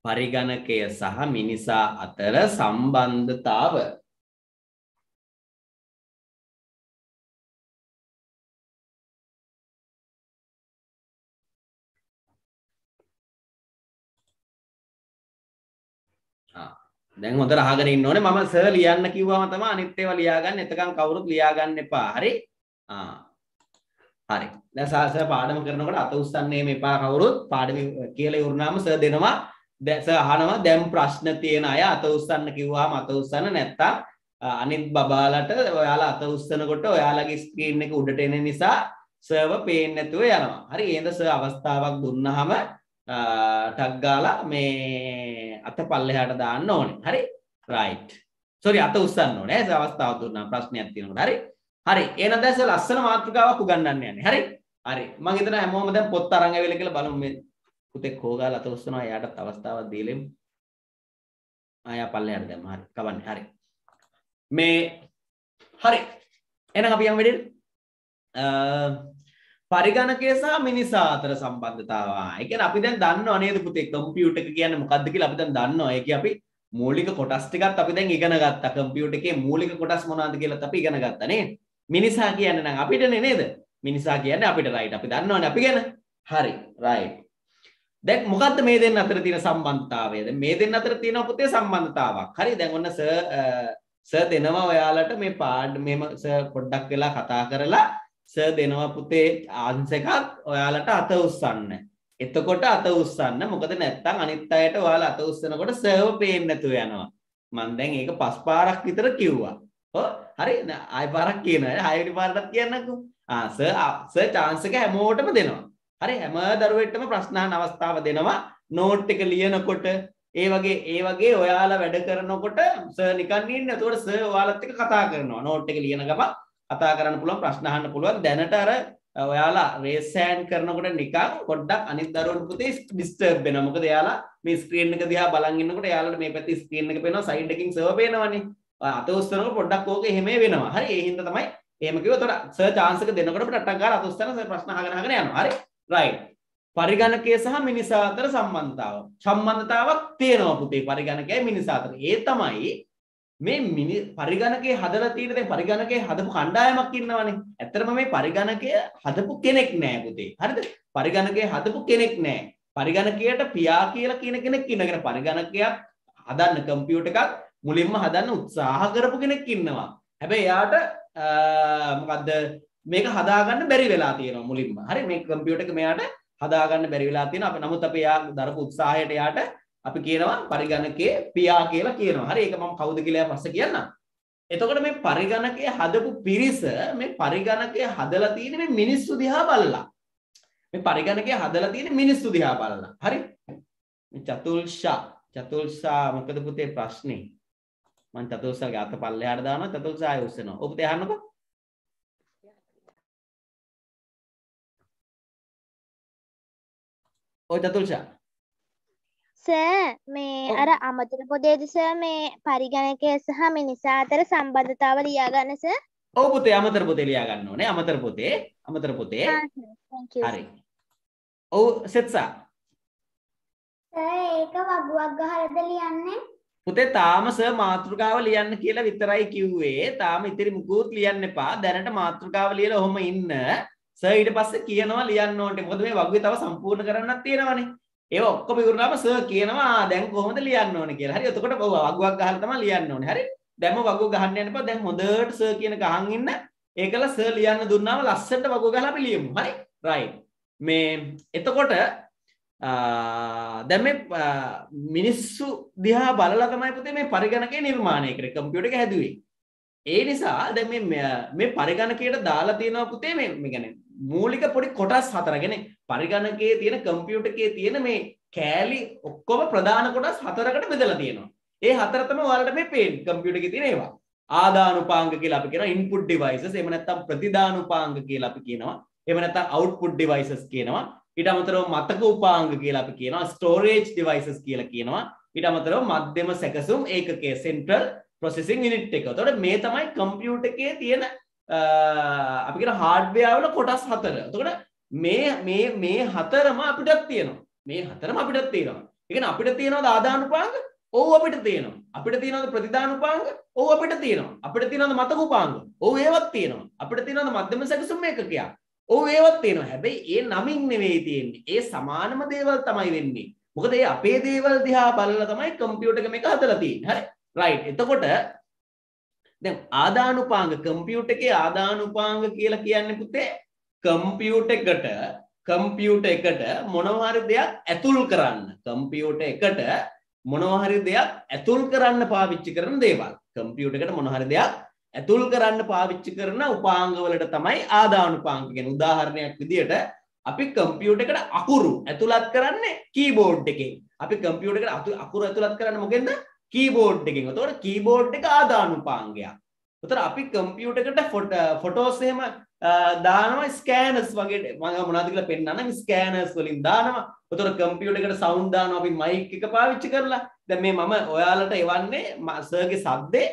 S3: පරිගණකය සහ මිනිසා අතර සම්බන්ධතාව. දැන් හොඳට අහගෙන ඉන්න ඕනේ මම සර් ලියන්න කිව්වම තමයි අනිත් ඒවා ලියාගන්න. එතකන් කවුරුත් ලියාගන්න එපා. හරි? ආ. හරි. දැන් සර් පාඩම කරනකොට අත උස්සන්නේ මේපා කවුරුත්. පාඩම කියලා ඉවරනාම සර් දෙනවා. දැන් සර් අහනවා දැන් ප්‍රශ්න තියෙන අය අත උස්සන්න කිව්වම අත උස්සන්න නැත්තම් අනිත් බබාලට ඔයාලා අත උස්සනකොට ඔයාලගේ ස්ක්‍රීන් එක උඩට එන නිසා සර්ව පේන්නේ නැතුව යනවා. හරි එහෙනම් සර් අවස්ථාවක් දුන්නාම ටක් ගාලා මේ අත පල්ලෙහාට දාන්න ඕනේ. හරි? රයිට්. සෝරි අත උස්සන්න ඕනේ. ඒ අවස්ථාවක් දුන්නා ප්‍රශ්නයක් තියෙනකොට. හරි? හරි. එහෙනම් දැන් සර් ලස්සන මාතෘකාවක් උගන්වන්න යන්නේ. හරි? හරි. මම හිතනවා හැමෝම දැන් පොත් අරන් ඇවිල්ලා කියලා බලමු මේ පුතෙක් හොගාලා අත උස්සනවා. එයාටත් අවස්ථාවක් දීලෙමු. ආයා පල්ලෙහාට දැම්ම. හරි. කවන්නේ. හරි. මේ හරි එහෙනම් අපි යමු වෙඩෙට පරිගණකය සහ මිනිසා අතර සම්බන්ධතාව. ඒ කියන්නේ අපි දැන් දන්නව නේද පුතේ කම්පියුටර් එක කියන්නේ මොකක්ද කියලා අපි දැන් දන්නවා. ඒක අපි මූලික කොටස් ටිකත් අපි දැන් ඉගෙන ගත්තා. කම්පියුටර් එකේ මූලික කොටස් මොනවද කියලාත් අපි ඉගෙන ගත්තා නේ. මිනිසා කියන්නේ නම් අපිටනේ නේද? මිනිසා කියන්නේ අපිට රයිට්. අපි දන්නවනේ අපි ගැන. හරි රයිට්. දැන් මොකද්ද මේ දෙන්න අතර තියෙන සම්බන්ධතාවය? දැන් මේ දෙන්න අතර තියෙන පුතේ සම්බන්ධතාවක්. හරි දැන් ඔන්න සර් සර් දෙනවා ඔයාලට මේ පාඩ මෙම සර් පොඩ්ඩක් වෙලා කතා කරලා සර් දෙනවා පුතේ ආන්සර් එකක් ඔයාලට අත උස්සන්න. එතකොට අත උස්සන්න. මොකද නැත්තම් අනිත් අයට ඔයාලා අත උස්සනකොට සර්ව පේන්නේ නැතුව යනවා. මම දැන් ඒක පස් පාරක් විතර කිව්වා. ඔව් හරි ආය පාරක් කියනවා. හයවෙනි පාරටත් කියන්නකෝ. ආ සර් සර් chance එක හැමෝටම දෙනවා. හරි හැම දරුවෙක්ටම ප්‍රශ්න අහන අවස්ථාව දෙනවා. නෝට් එක ලියනකොට ඒ වගේ ඒ වගේ ඔයාලා වැඩ කරනකොට සර් නිකන් ඉන්නේ. එතකොට සර් ඔයාලත් එක්ක කතා කරනවා. නෝට් එක ලියන ගමන් කතා කරන්න පුළුවන් ප්‍රශ්න අහන්න පුළුවන්. දැනට අර ඔයාලා රේස් හෑන්ඩ් කරනකොට නිකන් පොඩ්ඩක් අනිත් දරුවන්ට පුතේ ඩිස්ටර්බ් වෙනවා. මොකද එයාලා මේ ස්ක්‍රීන් එක දිහා බලන් ඉන්නකොට එයාලට මේ පැත්තේ ස්ක්‍රීන් එක පේනවා සයිඩ් එකකින් සර්වර් පේනවනේ. අත උස්සනකොට පොඩ්ඩක් ඕක එහෙම වෙනවා. හරි ඒ හින්දා තමයි එහෙම කිව්වොත් උඩ සර් chance එක දෙනකොට අපිට අටක් ගාලා අත උස්සන සර් ප්‍රශ්න අහගෙන අහගෙන යනවා. හරි? රයිට්. පරිගණකය සහ මිනිසා අතර සම්බන්ධතාව. සම්බන්ධතාවක් තියෙනවා පුතේ පරිගණකයයි මිනිසා අතර. ඒ තමයි මේ මිනි පරිගණකයේ හදලා තියෙන දැන් පරිගණකයේ හදපු කණ්ඩායමක් ඉන්නවනේ. ඇත්තටම මේ පරිගණකය හදපු කෙනෙක් නෑ පුතේ. හරිද? පරිගණකයේ හදපු කෙනෙක් නෑ. පරිගණකයට පියා කියලා කියන කෙනෙක් ඉන්නගෙන පරිගණකයක් හදන්න කම්පියුටර් එකක් මුලින්ම හදන්න උත්සාහ කරපු කෙනෙක් ඉන්නවා. හැබැයි එයාට මොකද්ද මේක හදාගන්න බැරි වෙලා තියෙනවා මුලින්ම. හරි මේ කම්පියුටර් එක මෙයාට හදාගන්න බැරි වෙලා තියෙනවා. අපි නමුත් අපි එයා දරපු උත්සාහයට එයාට අපි කියනවා පරිගණකයේ පියා කියලා කියනවා. හරි ඒක මම කවුද කියලා පස්සේ කියන්නම්. එතකොට මේ පරිගණකය හදපු පිරිස මේ පරිගණකය හදලා තියෙන මේ මිනිස්සු දිහා බලලා. මේ පරිගණකය හදලා තියෙන මිනිස්සු දිහා බලලා. හරි? මේ චතුල්ෂා චතුල්ෂා මොකද පුතේ ප්‍රශ්නේ? මම චතුල්ෂාගේ අත පල්ලෙහාට දානවා චතුල්ෂා ආයෙ උස්සනවා. ඔබ පුතේ අහන්නකෝ. ඔය චතුල්ෂා
S4: සර් මේ අර අමතර පොදේද සර් මේ පරිගණකය සහ මිනිසා අතර සම්බන්ධතාව ලියාගන්න සර්
S3: ඔව් පුතේ අමතර පොතේ ලියා ගන්න ඕනේ. අමතර පොතේ අමතර පොතේ
S4: you.
S3: හරි. ඔව් සෙත්සා.
S1: ඒක වගුවක් ගහලද ලියන්නේ?
S3: පුතේ තාම සර් මාතෘකාව ලියන්න කියලා විතරයි කිව්වේ. තාම ඉතිරි මුකුත් ලියන්න එපා. දැනට මාතෘකාව ලියලා ඔහොම ඉන්න. සර් ඊට පස්සේ කියනවා ලියන්න ඕනේ මොකද මේ වගුවේ තව සම්පූර්ණ කරන්නත් තියෙනවනේ ඒව ඔක්කොම ඉවරනම සර් කියනවා "ආ, දැන් කොහොමද ලියන්න ඕනේ කියලා. හරි. එතකොට ඔව් වගුවක් ගහලා තමයි ලියන්න ඕනේ. හරි. දැන්ම වගුව ගහන්න යන්න එපා. දැන් හොඳට සර් කියන එක අහන් ඉන්න. ඒකල සර් ලියන්න දුන්නාම ලස්සනට වගුව ගහලා අපි ලියමු. හරි. රයිට්. මේ එතකොට දැන් මේ මිනිස්සු දිහා බලලා තමයි පුතේ මේ පරිගණකය නිර්මාණය කරේ. කම්පියුටර් එක හැදුවේ. ඒ නිසා දැන් මේ මේ පරිගණකයට දාලා තියෙනවා පුතේ මේ මේ කියන්නේ මූලික පොඩි කොටස් හතරගෙන පරිගණකයේ තියෙන කම්පියුටර් එකේ තියෙන මේ කෑලි ඔක්කොම ප්‍රධාන කොටස් හතරකට බෙදලා තියෙනවා. ඒ හතර තමයි ඔයාලට මේ පේන්නේ කම්පියුටර් එකේ තියෙන ඒවා. ආදානුපාංග කියලා අපි කියනවා input devices එහෙම නැත්නම් ප්‍රතිදානුපාංග කියලා අපි කියනවා. එහෙම නැත්නම් output devices කියනවා. ඊට අමතරව මතක උපාංග කියලා අපි කියනවා. storage devices කියලා කියනවා. ඊට අමතරව මධ්‍යම සැකසුම් ඒකකයේ central processing unit එක. එතකොට මේ තමයි කම්පියුටර් එකේ තියෙන අපි කියන හાર્ඩ්වෙයාර් වල කොටස් හතර. එතකොට මේ මේ මේ හතරම අපිටත් තියෙනවා. මේ හතරම අපිටත් තියෙනවා. ඒ කියන්නේ අපිට තියෙනවද ආදානුපාංග? ඔව් අපිට තියෙනවා. අපිට තියෙනවද ප්‍රතිදානුපාංග? ඔව් අපිට තියෙනවා. අපිට තියෙනවද මතක උපාංග? ඔව් ඒවත් තියෙනවා. අපිට තියෙනවද මධ්‍යම සැකසුම් ඒකකයක්? ඔව් ඒවත් තියෙනවා. හැබැයි ඒ නමින් නෙවෙයි තියෙන්නේ. ඒ සමානම දේවල් තමයි වෙන්නේ. මොකද ඒ අපේ දේවල් දිහා බලලා තමයි කම්පියුටර් එක මේක හදලා තියෙන්නේ. හරි. රයිට්. එතකොට දැන් ආදානුපාංග කම්පියුටර් එකේ ආදානුපාංග කියලා කියන්නේ පුතේ කම්පියුටර් එකට කම්පියුටර් එකට මොනවා හරි දෙයක් ඇතුල් කරන්න. කම්පියුටර් එකට මොනවා හරි දෙයක් ඇතුල් කරන්න පාවිච්චි කරන දේවල්. කම්පියුටර් එකට මොනවා හරි දෙයක් ඇතුල් කරන්න පාවිච්චි කරන උපාංග වලට තමයි ආදානුපාංග කියන්නේ. උදාහරණයක් විදියට අපි කම්පියුටර් එකට අකුරු ඇතුළත් කරන්නේ කීබෝඩ් එකෙන්. අපි කම්පියුටර් එකට අකුරු ඇතුළත් කරන්නේ මොකෙන්ද? කීබෝඩ් එකෙන්. එතකොට කීබෝඩ් එක ආදානුපාංගයක්. එතකොට අපි කම්පියුටර් එකට ෆොටෝස් එහෙම දානවා ස්කෑනර්ස් වගේ මම මොනවද කියලා පෙන්නන්නම් ස්කෑනර්ස් වලින් දානවා. එතකොට කම්පියුටර් එකට සවුන්ඩ් දානවා අපි මයික් එක පාවිච්චි කරලා. දැන් මේ මම ඔයාලට එවන්නේ සර්ගේ සද්දේ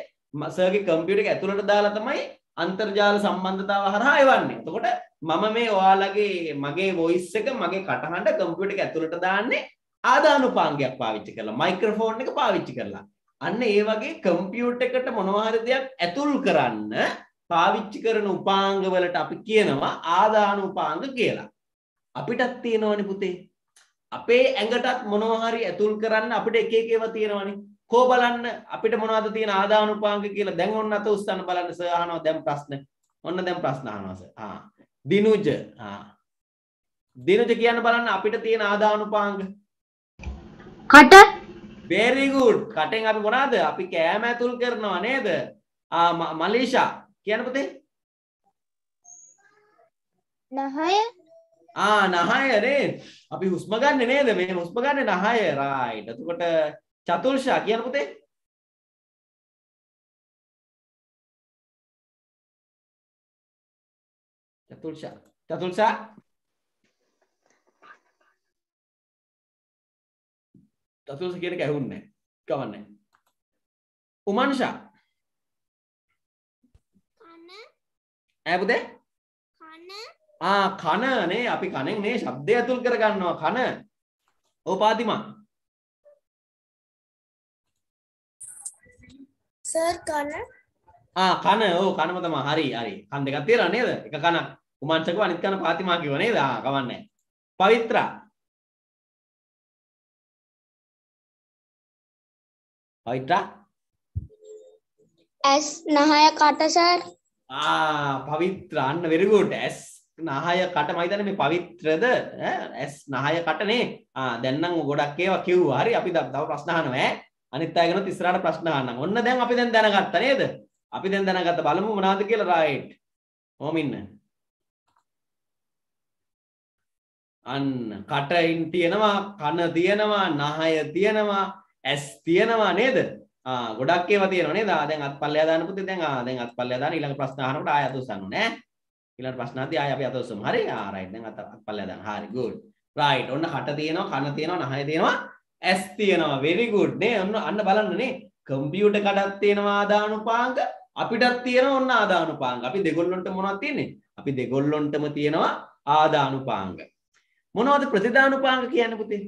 S3: සර්ගේ කම්පියුටර් එක ඇතුළට දාලා තමයි අන්තර්ජාල සම්බන්ධතාව හරහා එවන්නේ. එතකොට මම මේ ඔයාලගේ මගේ වොයිස් එක මගේ කටහඬ කම්පියුටර් එක ඇතුළට දාන්නේ ආදානුපාංගයක් පාවිච්චි කරලා මයික්‍රොෆෝන් එක පාවිච්චි කරලා. අන්න ඒ වගේ කම්පියුටර් එකට මොනවා හරි දෙයක් ඇතුල් කරන්න පාවිච්චි කරන උපාංග වලට අපි කියනවා ආදානුපාංග කියලා. අපිටත් තියෙනවනේ පුතේ. අපේ ඇඟටත් මොනවා හරි ඇතුල් කරන්න අපිට එක එක ඒවා තියෙනවනේ. කෝ බලන්න අපිට මොනවද තියෙන ආදානුපාංග කියලා දැන් ඔන්න අත උස්සන්න බලන්න සර් අහනවා දැන් ප්‍රශ්න. ඔන්න දැන් ප්‍රශ්න අහනවා සර්. ආ. දිනුජ. ආ. දිනුජ කියන්න බලන්න අපිට තියෙන ආදානුපාංග.
S1: කට
S3: very good. කටෙන් අපි මොනවද? අපි කෑම ඇතුල් කරනවා නේද? ආ මලීෂා කියන්න පුතේ.
S4: නහය
S3: ආ නහය නේද? අපි හුස්ම ගන්න නේද? මේ හුස්ම ගන්න නහය. right. එතකොට චතුල්ෂා කියන්න පුතේ. චතුල්ෂා. චතුල්ෂා. චතුල්ෂා කියන එක ඇහුන්නේ. කවන්නේ. උමන්ෂා.
S4: කන.
S3: ඈ පුතේ?
S4: කන.
S3: ආ කන නේ. අපි කනෙන් නේ ශබ්දය ඇතුල් කරගන්නවා. කන. ඕ පාතිමා.
S4: සර් කන.
S3: කන. ඕ කනම තමයි. හරි හරි. කන් දෙකක් තියෙනවා නේද? එක කන. උමංශකව අනිත් කන පාතිමා කිව්ව නේද? ආ කවන්නේ පවිත්‍රා පවිත්‍රා
S4: ඇස් නහය කට සර්
S3: ආ පවිත්‍රා. අන්න very good ඇස් නහය කට. මම හිතන්නේ මේ පවිත්‍රද? ඇස් නහය කටනේ ආ දැන් නම් ගොඩක් ඒවා කිව්වා. හරි අපි තව ප්‍රශ්න අහනවා ඈ. අනිත් අය ගැන ඉස්සරහට ප්‍රශ්න අහන්නම් ඔන්න දැන් අපි දැන් දැනගත්තා නේද? අපි දැන් දැනගත්ත බලමු මොනවද කියලා රයිට් ඕම ඉන්න. අන්න කටින් තියෙනවා කන තියෙනවා නහය තියෙනවා ඇස් තියෙනවා නේද? ආ ගොඩක් ඒවා තියෙනවා නේද? ආ දැන් අත්පල්ලය දාන්න පුතේ දැන් ආ දැන් අත්පල්ලය දාන්න ඊළඟ ප්‍රශ්න අහනකොට ආය අත උස්සන්න ඕනේ ඈ ඊළඟ ප්‍රශ්න අහද්දී ආය අපි අත උස්සමු හරි? ආ රයිට් දැන් අත අත්පල්ලය දාන්න. හරි ගුඩ් රයිට් ඔන්න කට තියෙනවා කන තියෙනවා නහය තියෙනවා ඇස් තියෙනවා. Very good. නේ? ඔන්න අන්න බලන්න නේ. කම්පියුටර් කඩක් තියෙනවා ආදානුපාංග. අපිටත් තියෙනවා ඔන්න ආදානුපාංග. අපි දෙගොල්ලොන්ට මොනවද තියෙන්නේ? අපි දෙගොල්ලොන්ටම තියෙනවා ආදානුපාංග. මොනවද ප්‍රතිදානුපාංග කියන්නේ පුතේ?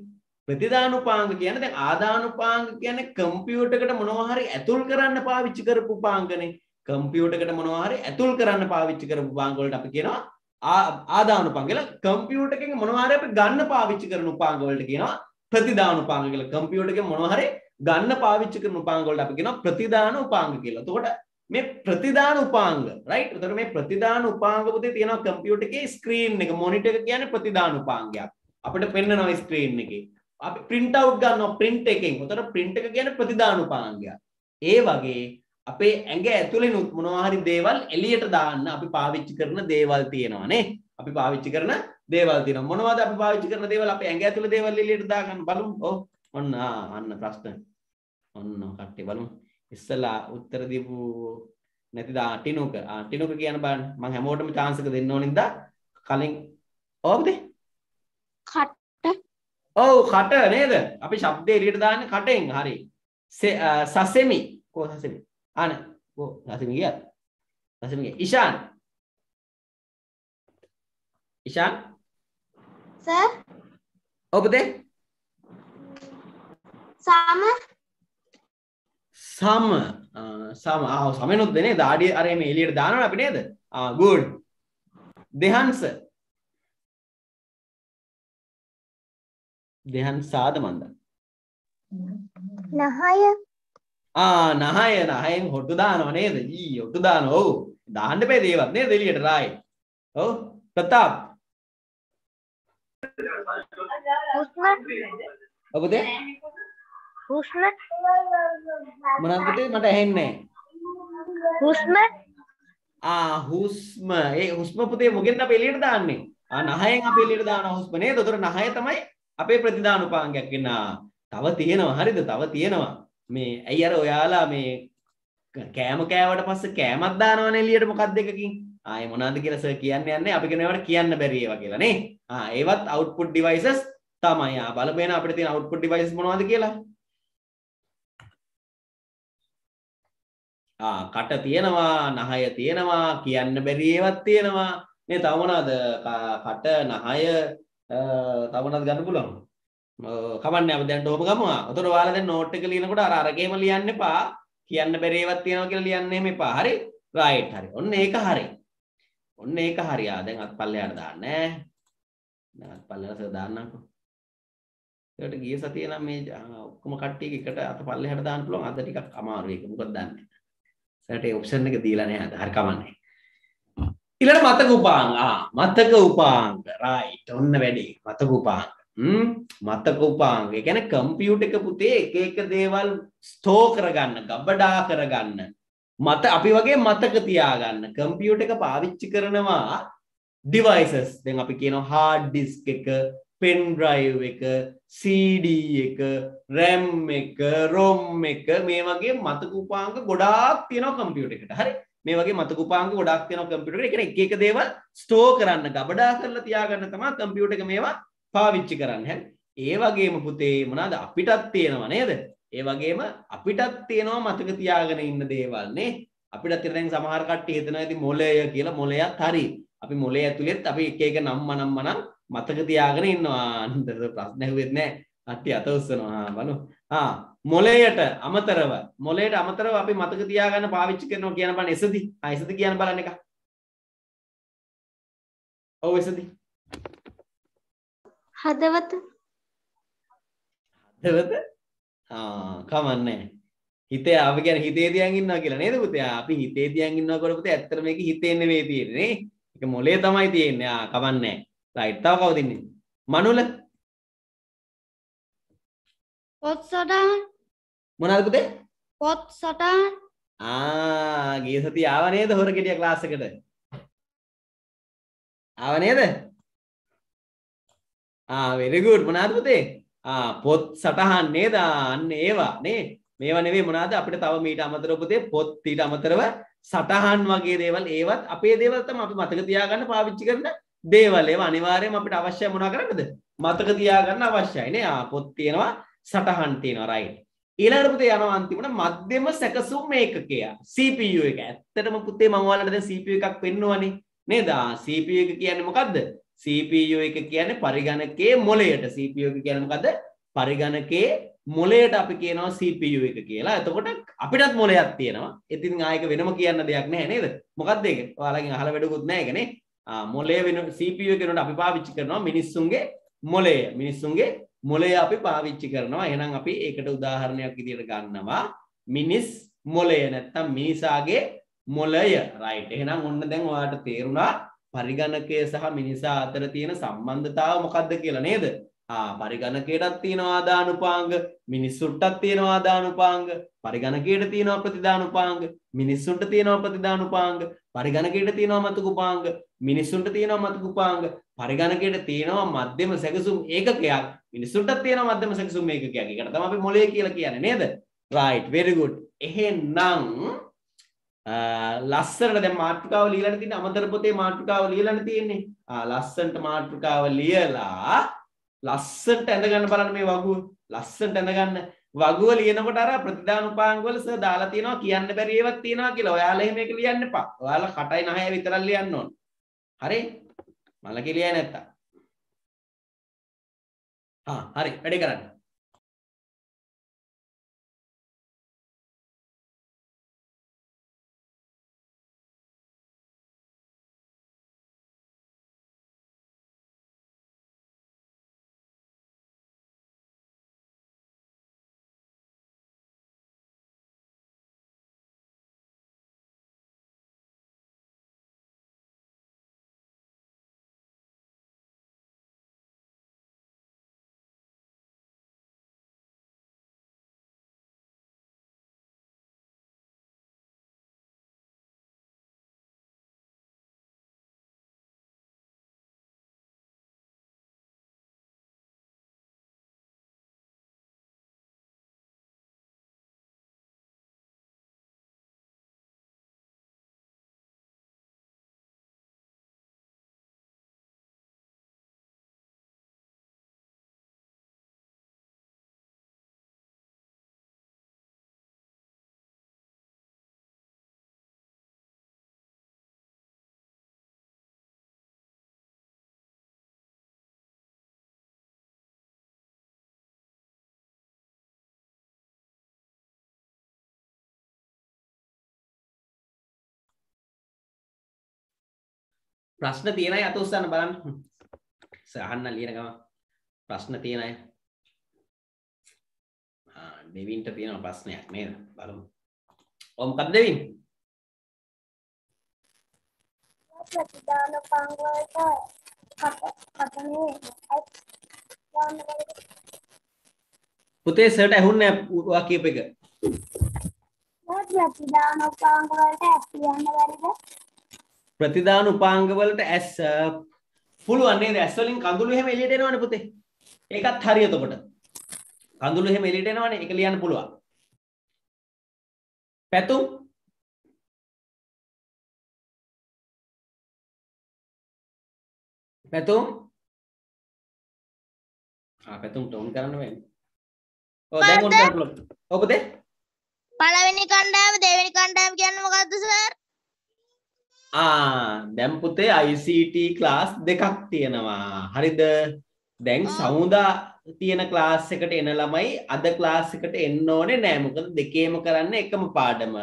S3: ප්‍රතිදානුපාංග කියන්නේ දැන් ආදානුපාංග කියන්නේ කම්පියුටර් එකට මොනවා හරි ඇතුල් කරන්න පාවිච්චි කරපු උපාංගනේ කම්පියුටර් එකට මොනවා හරි ඇතුල් කරන්න පාවිච්චි කරපු උපාංග වලට අපි කියනවා ආදානුපාංග කියලා කම්පියුටර් එකකින් මොනවා හරි අපි ගන්න පාවිච්චි කරන උපාංග වලට කියනවා ප්‍රතිදාන උපාංග කියලා කම්පියුටර් එකේ මොනවා හරි ගන්න පාවිච්චි කරන උපාංග වලට අපි කියනවා ප්‍රතිදාන උපාංග කියලා. එතකොට මේ ප්‍රතිදාන උපාංග රයිට් එතකොට මේ ප්‍රතිදාන උපාංග පුතේ තියෙනවා කම්පියුටර් එකේ ස්ක්‍රීන් එක මොනිටර් එක කියන්නේ ප්‍රතිදාන උපාංගයක්. අපිට පෙන්නනවා ස්ක්‍රීන් එකේ. අපි print out ගන්නවා print එකෙන්. එතකොට print එක කියන්නේ ප්‍රතිදාන උපාංගයක්. ඒ වගේ අපේ ඇඟ ඇතුලේ මොනවා හරි දේවල් එළියට දාන්න අපි පාවිච්චි කරන දේවල් තියෙනවා නේ. අපි පාවිච්චි කරන දේවල් තියෙනවා. මොනවද අපි පාවිච්චි කරන දේවල් අපේ ඇඟ ඇතුලේ දේවල් එළියට දාගන්න බලමු. ඔව්. ඔන්න අන්න ප්‍රශ්න. ඔන්න කට්ටිය බලමු. ඉස්සලා උත්තර දීපු නැතිද ටිනුක ටිනුක කියන බලන්න මම හැමෝටම chance එක දෙන්න ඕනින්ද කලින් ඕකද
S4: කට
S3: ඔව් කට නේද? අපි ශබ්දේ එළියට දාන්නේ කටෙන්. හරි. සසෙමි. කෝ සසෙමි? ආන කෝ සසෙමි ගියත් සසෙමි ගියා. ඉෂාන්. ඉෂාන්?
S4: සර්?
S3: ඔබද?
S4: සම?
S3: සම. සම. ආ සමනුත් දෙනේ දාඩිය අර මේ එළියට දානවා අපි නේද? ආ good. දෙහංස දෙහන් සාද මන්ද?
S4: නහය.
S3: ආ නහය නහයෙන් හොට්ටු දානව නේද? ඊ ඔට්ටු දාන ඔව්. දාන්න බෑ දේවත් නේද එළියට රායි? ඔව්. ප්‍රතාප්. ඔබද?
S4: හුස්ම.
S3: මොනවද පුතේ මට ඇහෙන්නේ
S4: හුස්ම.
S3: ආ හුස්ම. ඒ හුස්ම පුතේ මොකෙන්ද අපි එළියට දාන්නේ? ආ නහයෙන් අපි එළියට දාන හුස්ම නේද? උතර නහය තමයි අපේ ප්‍රතිදාන උපාංගයක් වෙනා තව තියෙනවා. හරිද? තව තියෙනවා. මේ ඇයි අර ඔයාලා මේ කෑම කෑවට පස්සේ කෑමක් දානවනේ එළියට මොකක්ද එකකින්? ආයේ මොනවද කියලා සර් කියන්න යන්නේ? අපි කියන ඒවාට කියන්න බැරි ඒවා කියලා නේ. ආ ඒවත් output devices තමයි. ආ බලපෑන අපිට තියෙන output devices මොනවද කියලා? ආ කට තියෙනවා නහය තියෙනවා කියන්න බැරි ඒවත් තියෙනවා. නේ තව මොනවද? ක- කට නහය අ, තව මොනවද ගන්න පුළුවන්. අ, කමන්නේ අපි දැන් ඩෝම ගමු. ආ උතර ඔයාලා දැන් නෝට් එක ලියනකොට අර අරකේම ලියන්න එපා. කියන්න බැරි ඒවත් තියෙනවා කියලා ලියන්න එහෙම එපා. හරි? රයිට් හරි. ඔන්න ඒක හරි. ඔන්න ඒක හරි. ආ දැන් අත් පල්ලෙහාට දාන්න ඈ දැන් අත් පල්ලෙහාට සර් දාන්නම්කෝ ඒකට ගිය සතියේ නම් මේ ආ, ඔක්කොම කට්ටියක එකට අත පල්ලෙහාට දාන්න පුළුවන්. අද ටිකක් අමාරුයි ඒක. මොකද දන්නේ? සට ඔප්ෂන් එක දීලා නෑ. අද හරි කමන්නේ. ඊළඟ මතක උපාංග. ආ මතක උපාංග. රයිට් ඔන්න වැඩි. මතක උපාංග. හ්ම්? මතක උපාංග. ඒ කියන්නේ කම්පියුටර් එක පුතේ එක එක දේවල් ස්ටෝර් කරගන්න ගබඩා කරගන්න. මත අපි වගේ මතක තියාගන්න. කම්පියුටර් එක පාවිච්චි කරනවා devices. දැන් අපි කියනවා hard disk එක pen drive එක CD එක RAM එක ROM එක. මේ වගේ මතක උපාංග ගොඩාක් තියෙනවා කම්පියුටර් එකට. හරි? මේ වගේ මතක උපාංග ගොඩාක් තියෙනවා කම්පියුටර් එකට. ඒ කියන්නේ එක එක දේවල් ස්ටෝර් කරන්න ගබඩා කරලා තියාගන්න තමයි කම්පියුටර් එක මේවා පාවිච්චි කරන්න හැරි. ඒ වගේම පුතේ මොනවාද අපිටත් තියෙනවා නේද? ඒ වගේම අපිටත් තියෙනවා මතක තියාගෙන ඉන්න දේවල් නේ. අපිටත් තියෙන දැන් සමහර කට්ටිය හිතනවා ඉතින් මොලය කියලා මොලයත් හරි. අපි මොලය ඇතුළෙත් අපි එක එක නම්ම නම්ම නම් මතක තියාගෙන ඉන්නවා. අන්තර ප්‍රශ්න ඇහුවෙත් නෑ. කට්ටිය අත උස්සනවා. ආ බලමු. ආ මොලයට අමතරව මොලයට අමතරව අපි මතක තියාගන්න පාවිච්චි කරනවා කියන බලන්න එසදි. ආ එසදි කියන බලන්න එක. ඔව් එසදි.
S4: හදවත
S3: හදවත ආ කමන්නේ හිතේ අපි කියන්නේ හිතේ තියන් ඉන්නවා කියලා නේද පුතේ අපි හිතේ තියන් ඉන්නවා කියලා පුතේ ඇත්තට මේක හිතේ නෙවෙයි තියෙන්නේ ඒක මොලේ තමයි තියෙන්නේ ආ කමන්නේ රයිට් තව කවුද ඉන්නේ මනුල
S1: පොත් සටහන්
S3: මොනවාද පුතේ?
S1: පොත් සටහන්
S3: ආ ගිය සතිය ආව නේද හොර ගෙඩිය ක්ලාස් එකට? ආව නේද? ආ very good. මොනවාද පුතේ? ආ පොත් සටහන් නේද? අන්න ඒවා නේ? මේවා නෙවෙයි මොනවාද? අපිට තව මීට අමතරව පුතේ පොත් ඊට අමතරව සටහන් වගේ දේවල්. ඒවත් අපේ දේවල් තමයි අපි මතක තියාගන්න පාවිච්චි කරන දේවල්. ඒවා අනිවාර්යයෙන්ම අපිට අවශ්‍යයි මොනවා කරන්නද? මතක තියාගන්න අවශ්‍යයි නේ? ආ පොත් තියෙනවා සටහන් තියෙනවා රයිට් ඊළඟට පුතේ යනවා අන්තිමට මධ්‍යම සැකසුම් ඒකකය CPU එක. ඇත්තටම පුතේ මම ඔයාලට දැන් CPU එකක් පෙන්නුවනේ නේද? ආ, CPU එක කියන්නේ මොකද්ද? CPU එක කියන්නේ පරිගණකයේ මොළයට. CPU එක කියන්නේ මොකද්ද? පරිගණකයේ මොළයට අපි කියනවා CPU එක කියලා. එතකොට අපිටත් මොළයක් තියෙනවා. ඉතින් ආයක වෙනම කියන්න දෙයක් නැහැ නේද? මොකද්ද ඒක? ඔයාලගෙන් අහලා වැඩකුත් නැහැ ඒක නේ. ආ මොළය වෙන CPU එක වෙනකොට අපි පාවිච්චි කරනවා මිනිස්සුන්ගේ මොළය. මිනිස්සුන්ගේ මොලය අපි පාවිච්චි කරනවා. එහෙනම් අපි ඒකට උදාහරණයක් විදිහට ගන්නවා. මිනිස් මොලය නැත්තම් මිනිසාගේ මොලය රයිට් එහෙනම් ඔන්න දැන් ඔයාලට තේරුණා පරිගණකය සහ මිනිසා අතර තියෙන සම්බන්ධතාව මොකක්ද කියලා නේද? ආ පරිගණකයටත් තියෙනවා ආදානුපාංග මිනිස්සුන්ටත් තියෙනවා ආදානුපාංග පරිගණකයට තියෙනවා ප්‍රතිදානුපාංග මිනිස්සුන්ට තියෙනවා ප්‍රතිදානුපාංග පරිගණකයට තියෙනවා මතකුපාංග මිනිස්සුන්ට තියෙනවා මතකුපාංග පරිගණකයට තියෙනවා මධ්‍යම සැකසුම් ඒකකයක් මිනිස්සුන්ටත් තියෙනවා මධ්‍යම සැකසුම් ඒකකයක්. ඒකට තමයි අපි මොලේ කියලා කියන්නේ නේද? right very good. එහෙනම් අ, ලස්සනට දැන් මාතෘකාව ලියලා තියෙන අමතර පොතේ මාතෘකාව ලියලානේ තියෙන්නේ. ආ ලස්සනට මාතෘකාව ලියලා ලස්සනට ඇඳ ගන්න බලන්න මේ වගුව. ලස්සනට ඇඳ ගන්න. වගුව ලියනකොට අර ප්‍රතිදාන උපාංග වල සර් දාලා තියෙනවා කියන්න බැරි ඒවාක් තියෙනවා කියලා. ඔයාලා එහෙම එක ලියන්න එපා. ඔයාලා කටයි නහය විතරක් ලියන්න ඕන. හරි? මල කෙලියයි නැත්තම්. ආ හරි වැඩේ කරන්න. ප්‍රශ්න තියෙන අය අත උස්සන්න බලන්න. සහන්න ලියන ගම. ප්‍රශ්න තියෙන අය. දෙවින්ට තියෙන ප්‍රශ්නයක් නේද? බලමු. ඔව් මොකක්ද දෙවින්?
S4: ප්‍රතිදාන පංගවලට කතනේ
S3: පුතේ සර්ට ඇහුන්නේ ඔයා කියප එක.
S4: ප්‍රතිදාන පංගවලට ඇස් කියන්න බැරිද?
S3: ප්‍රතිදාන උපාංග වලට ඇස් පුළුවන් නේද? ඇස් වලින් කඳුළු එහෙම එළියට එනවනේ පුතේ. ඒකත් හරි එතකොට කඳුළු එහෙම එළියට එනවනේ ඒක ලියන්න පුළුවන්. පැතුම්. පැතුම්. ආ පැතුම්ට ඔන් කරන්න වෙන්නේ. ඔව් දැන් ඔන් කරන්න පුළුවන් ඔව් පුතේ.
S4: පළවෙනි කණ්ඩායම දෙවෙනි කණ්ඩායම කියන්නේ මොකද්ද සර්
S3: දැන් පුතේ ICT ක්ලාස් දෙකක් තියෙනවා. හරිද? දැන්. සමුදා තියෙන ක්ලාස් එකට එන ළමයි අද ක්ලාස් එකට එන්න ඕනේ නෑ. මොකද දෙකේම කරන්න එකම පාඩම.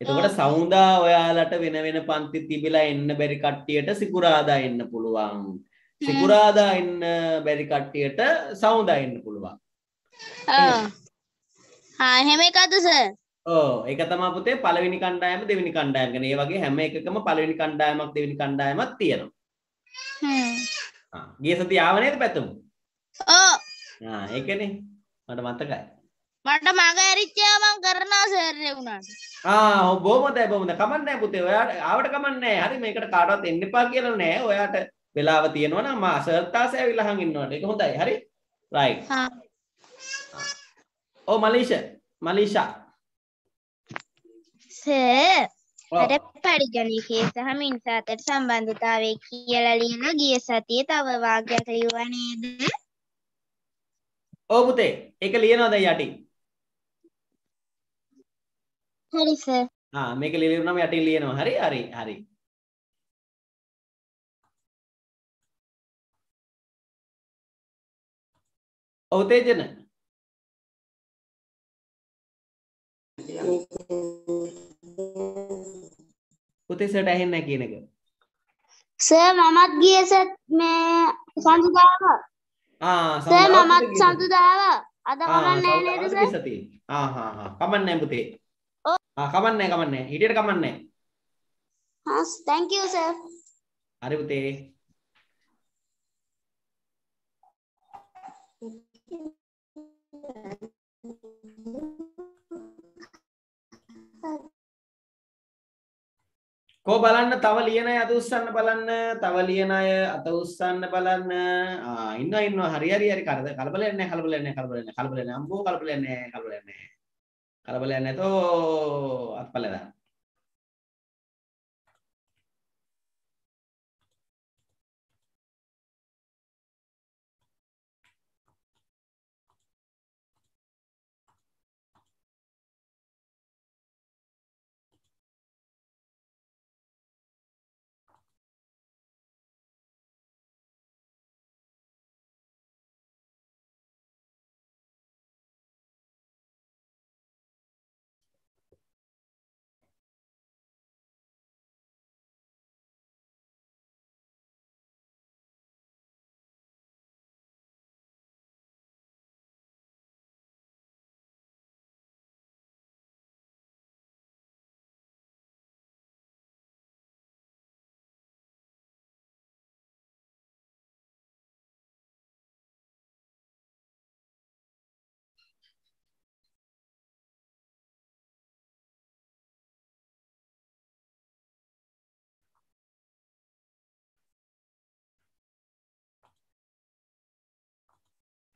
S3: එතකොට සමුදා ඔයාලට වෙන වෙන පන්ති තිබිලා එන්න බැරි කට්ටියට සිකුරාදා එන්න පුළුවන්. සිකුරාදා එන්න බැරි කට්ටියට සමුදා එන්න පුළුවන්.
S4: ආ. එහෙම එකද සර්
S3: ඕ ඒක තමා පුතේ පළවෙනි කණ්ඩායම දෙවෙනි කණ්ඩායම ගැන. ඒ වගේ හැම එකකම පළවෙනි කණ්ඩායමක් දෙවෙනි කණ්ඩායමක් තියෙනවා.
S4: හ්ම්.
S3: ආ. ගිය සතිය ආව නේද පැතුම්?
S4: ඕ
S3: ආ ඒකනේ. මට මතකයි.
S4: මට මග ඇරිච්චා මං කරනවා සර් වුණාට.
S3: ආ ඔව් බොහොම හොඳයි බොහොම හොඳයි කමක් නැහැ පුතේ. ඔයාට ආවට කමක් නැහැ. හරි මේකට කාටවත් එන්න එපා කියලා නෑ ඔයාට වෙලාව තියෙනවා නම් මා සර්තාස ඇවිල්ලා හං ඉන්නවට. ඒක හොඳයි. හරි? රයිට්
S4: හා.
S3: ඔව් මලීෂ. මලීෂා.
S4: අර පරිගණකයේ සහ මිනිසා අතර සම්බන්ධතාවය කියලා ලියන ගිය සතියේ තව වාක්‍යයක් ලියුවා නේද?
S3: ඔව් පුතේ. ඒක ලියනවද යටින්
S4: හරි සර්.
S3: ආ මේක ලියනම යටින් ලියනවා. හරි හරි හරි. ඔව් තේජන පුතේ සට ඇහෙන්නේ නැහැ කියන එක
S4: සර් මමත් ගිය සත් මේ සඳුදාව.
S3: ආ
S4: සර් මමත්. සඳුදාව. අද කමන්නේ නේද
S3: සමහරවිට
S4: සර්?
S3: සතියේ. ආ හා හා කමන්නේ නැහැ පුතේ. ආ කමන්නේ නැහැ කමන්නේ නැහැ හිටියට කමන්නේ නැහැ
S4: හා thank you සර්.
S3: හරි පුතේ කෝ බලන්න තව ලියන අය අත උස්සන්න බලන්න තව ලියන අය අත උස්සන්න බලන්න. ආ ඉන්නවා ඉන්නවා හරි හරි හරි. කරද කලබලයක් නැහැ කලබලයක් නැහැ කලබලයක් නැහැ කලබලයක් නැහැ අම්බෝ කලබලයක් නැහැ කලබලයක් නැහැ කලබලයක් නැතෝ අත්පල දාන්න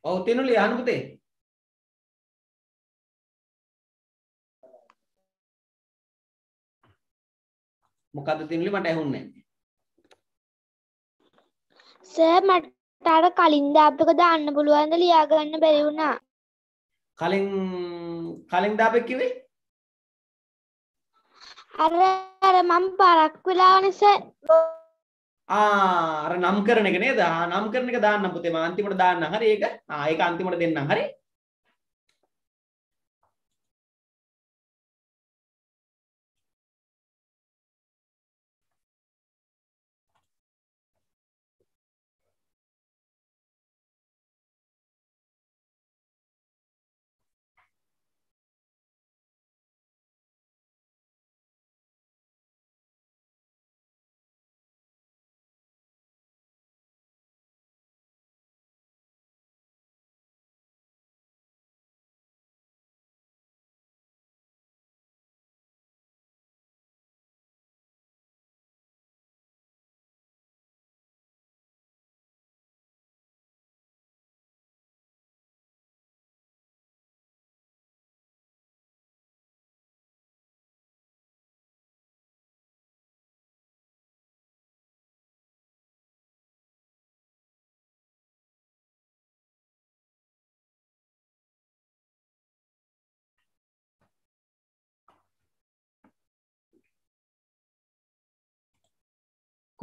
S3: ඔව් තිනුලි අහන්න පුතේ. මොකද්ද තිනුලි මට ඇහුන්නේ
S4: සර් මට අර කලින් දාපක දාන්න පුළුවන්ද ලියා ගන්න බැරි වුණා.
S3: කලින් කලින් දාපෙක් කිව්වේ?
S4: අර අර මම පරක් වෙලාවනේ සර්.
S3: ආ අර නම් කරන එක නේද? ආ නම් කරන එක දාන්න පුතේ. මම අන්තිමට දාන්න හරි ඒක. ආ ඒක අන්තිමට දෙන්නම්. හරි.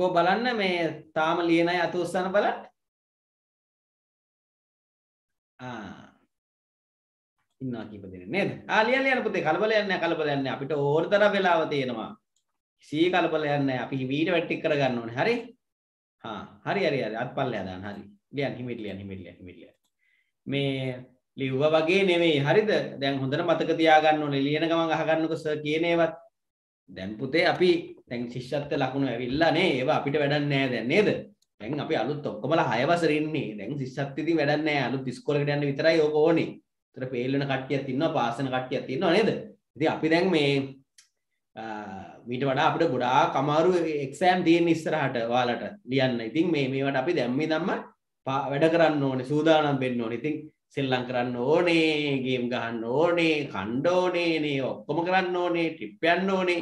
S3: කෝ බලන්න මේ තාම ලියන අය අත උස්සන්න බලන්න. ආ. ඉන්නවා කීප දෙනෙක් නේද? ආ ලියන්න ලියන්න පුතේ. කලබලයක් නැහැ කලබලයක් නැහැ අපිට ඕන තරම් වෙලාව තියෙනවා. කිසි කලබලයක් නැහැ අපි හිමීට වැට්ටික් කරගන්න ඕනේ. හරි? හා හරි හරි හරි. අත් පල්ලෙහා දාන්න. හරි. ලියන්න හිමීට ලියන්න හිමීට ලියන්න හිමීට ලියන්න. මේ ලිව්වා වගේ නෙමෙයි. හරිද? දැන් හොඳට මතක තියාගන්න ඕනේ. ලියන ගමන් අහගන්නකො සර් කියන ඒවත්. දැන් පුතේ අපි දැන් ශිෂ්‍යත්ව ලකුණු ඇවිල්ලා නේ ඒවා අපිට වැඩක් නැහැ දැන් නේද? දැන් අපි අලුත් ඔක්කොමලා 6 වසරේ ඉන්නේ. දැන් ශිෂ්‍යත්වෙදී වැඩක් නැහැ අලුත් ඉස්කෝලේකට යන්න විතරයි ඕක ඕනේ. ඒතර ෆේල් වෙන කට්ටියක් ඉන්නවා පාස් වෙන කට්ටියක් ඉන්නවා නේද? ඉතින් අපි දැන් මේ මීට වඩා අපිට ගොඩාක් අමාරු එක්සෑම් තියෙන ඉස්සරහට ඔයාලට ලියන්න. ඉතින් මේ මේවට අපි දැම්මේ ධම්ම වැඩ කරන්න ඕනේ සූදානම් වෙන්න ඕනේ. ඉතින් සෙල්ලම් කරන්න ඕනේ ගේම් ගහන්න ඕනේ කණ්ඩ ඕනේ නේ ඔක්කොම කරන්න ඕනේ ටිප් යන්න ඕනේ.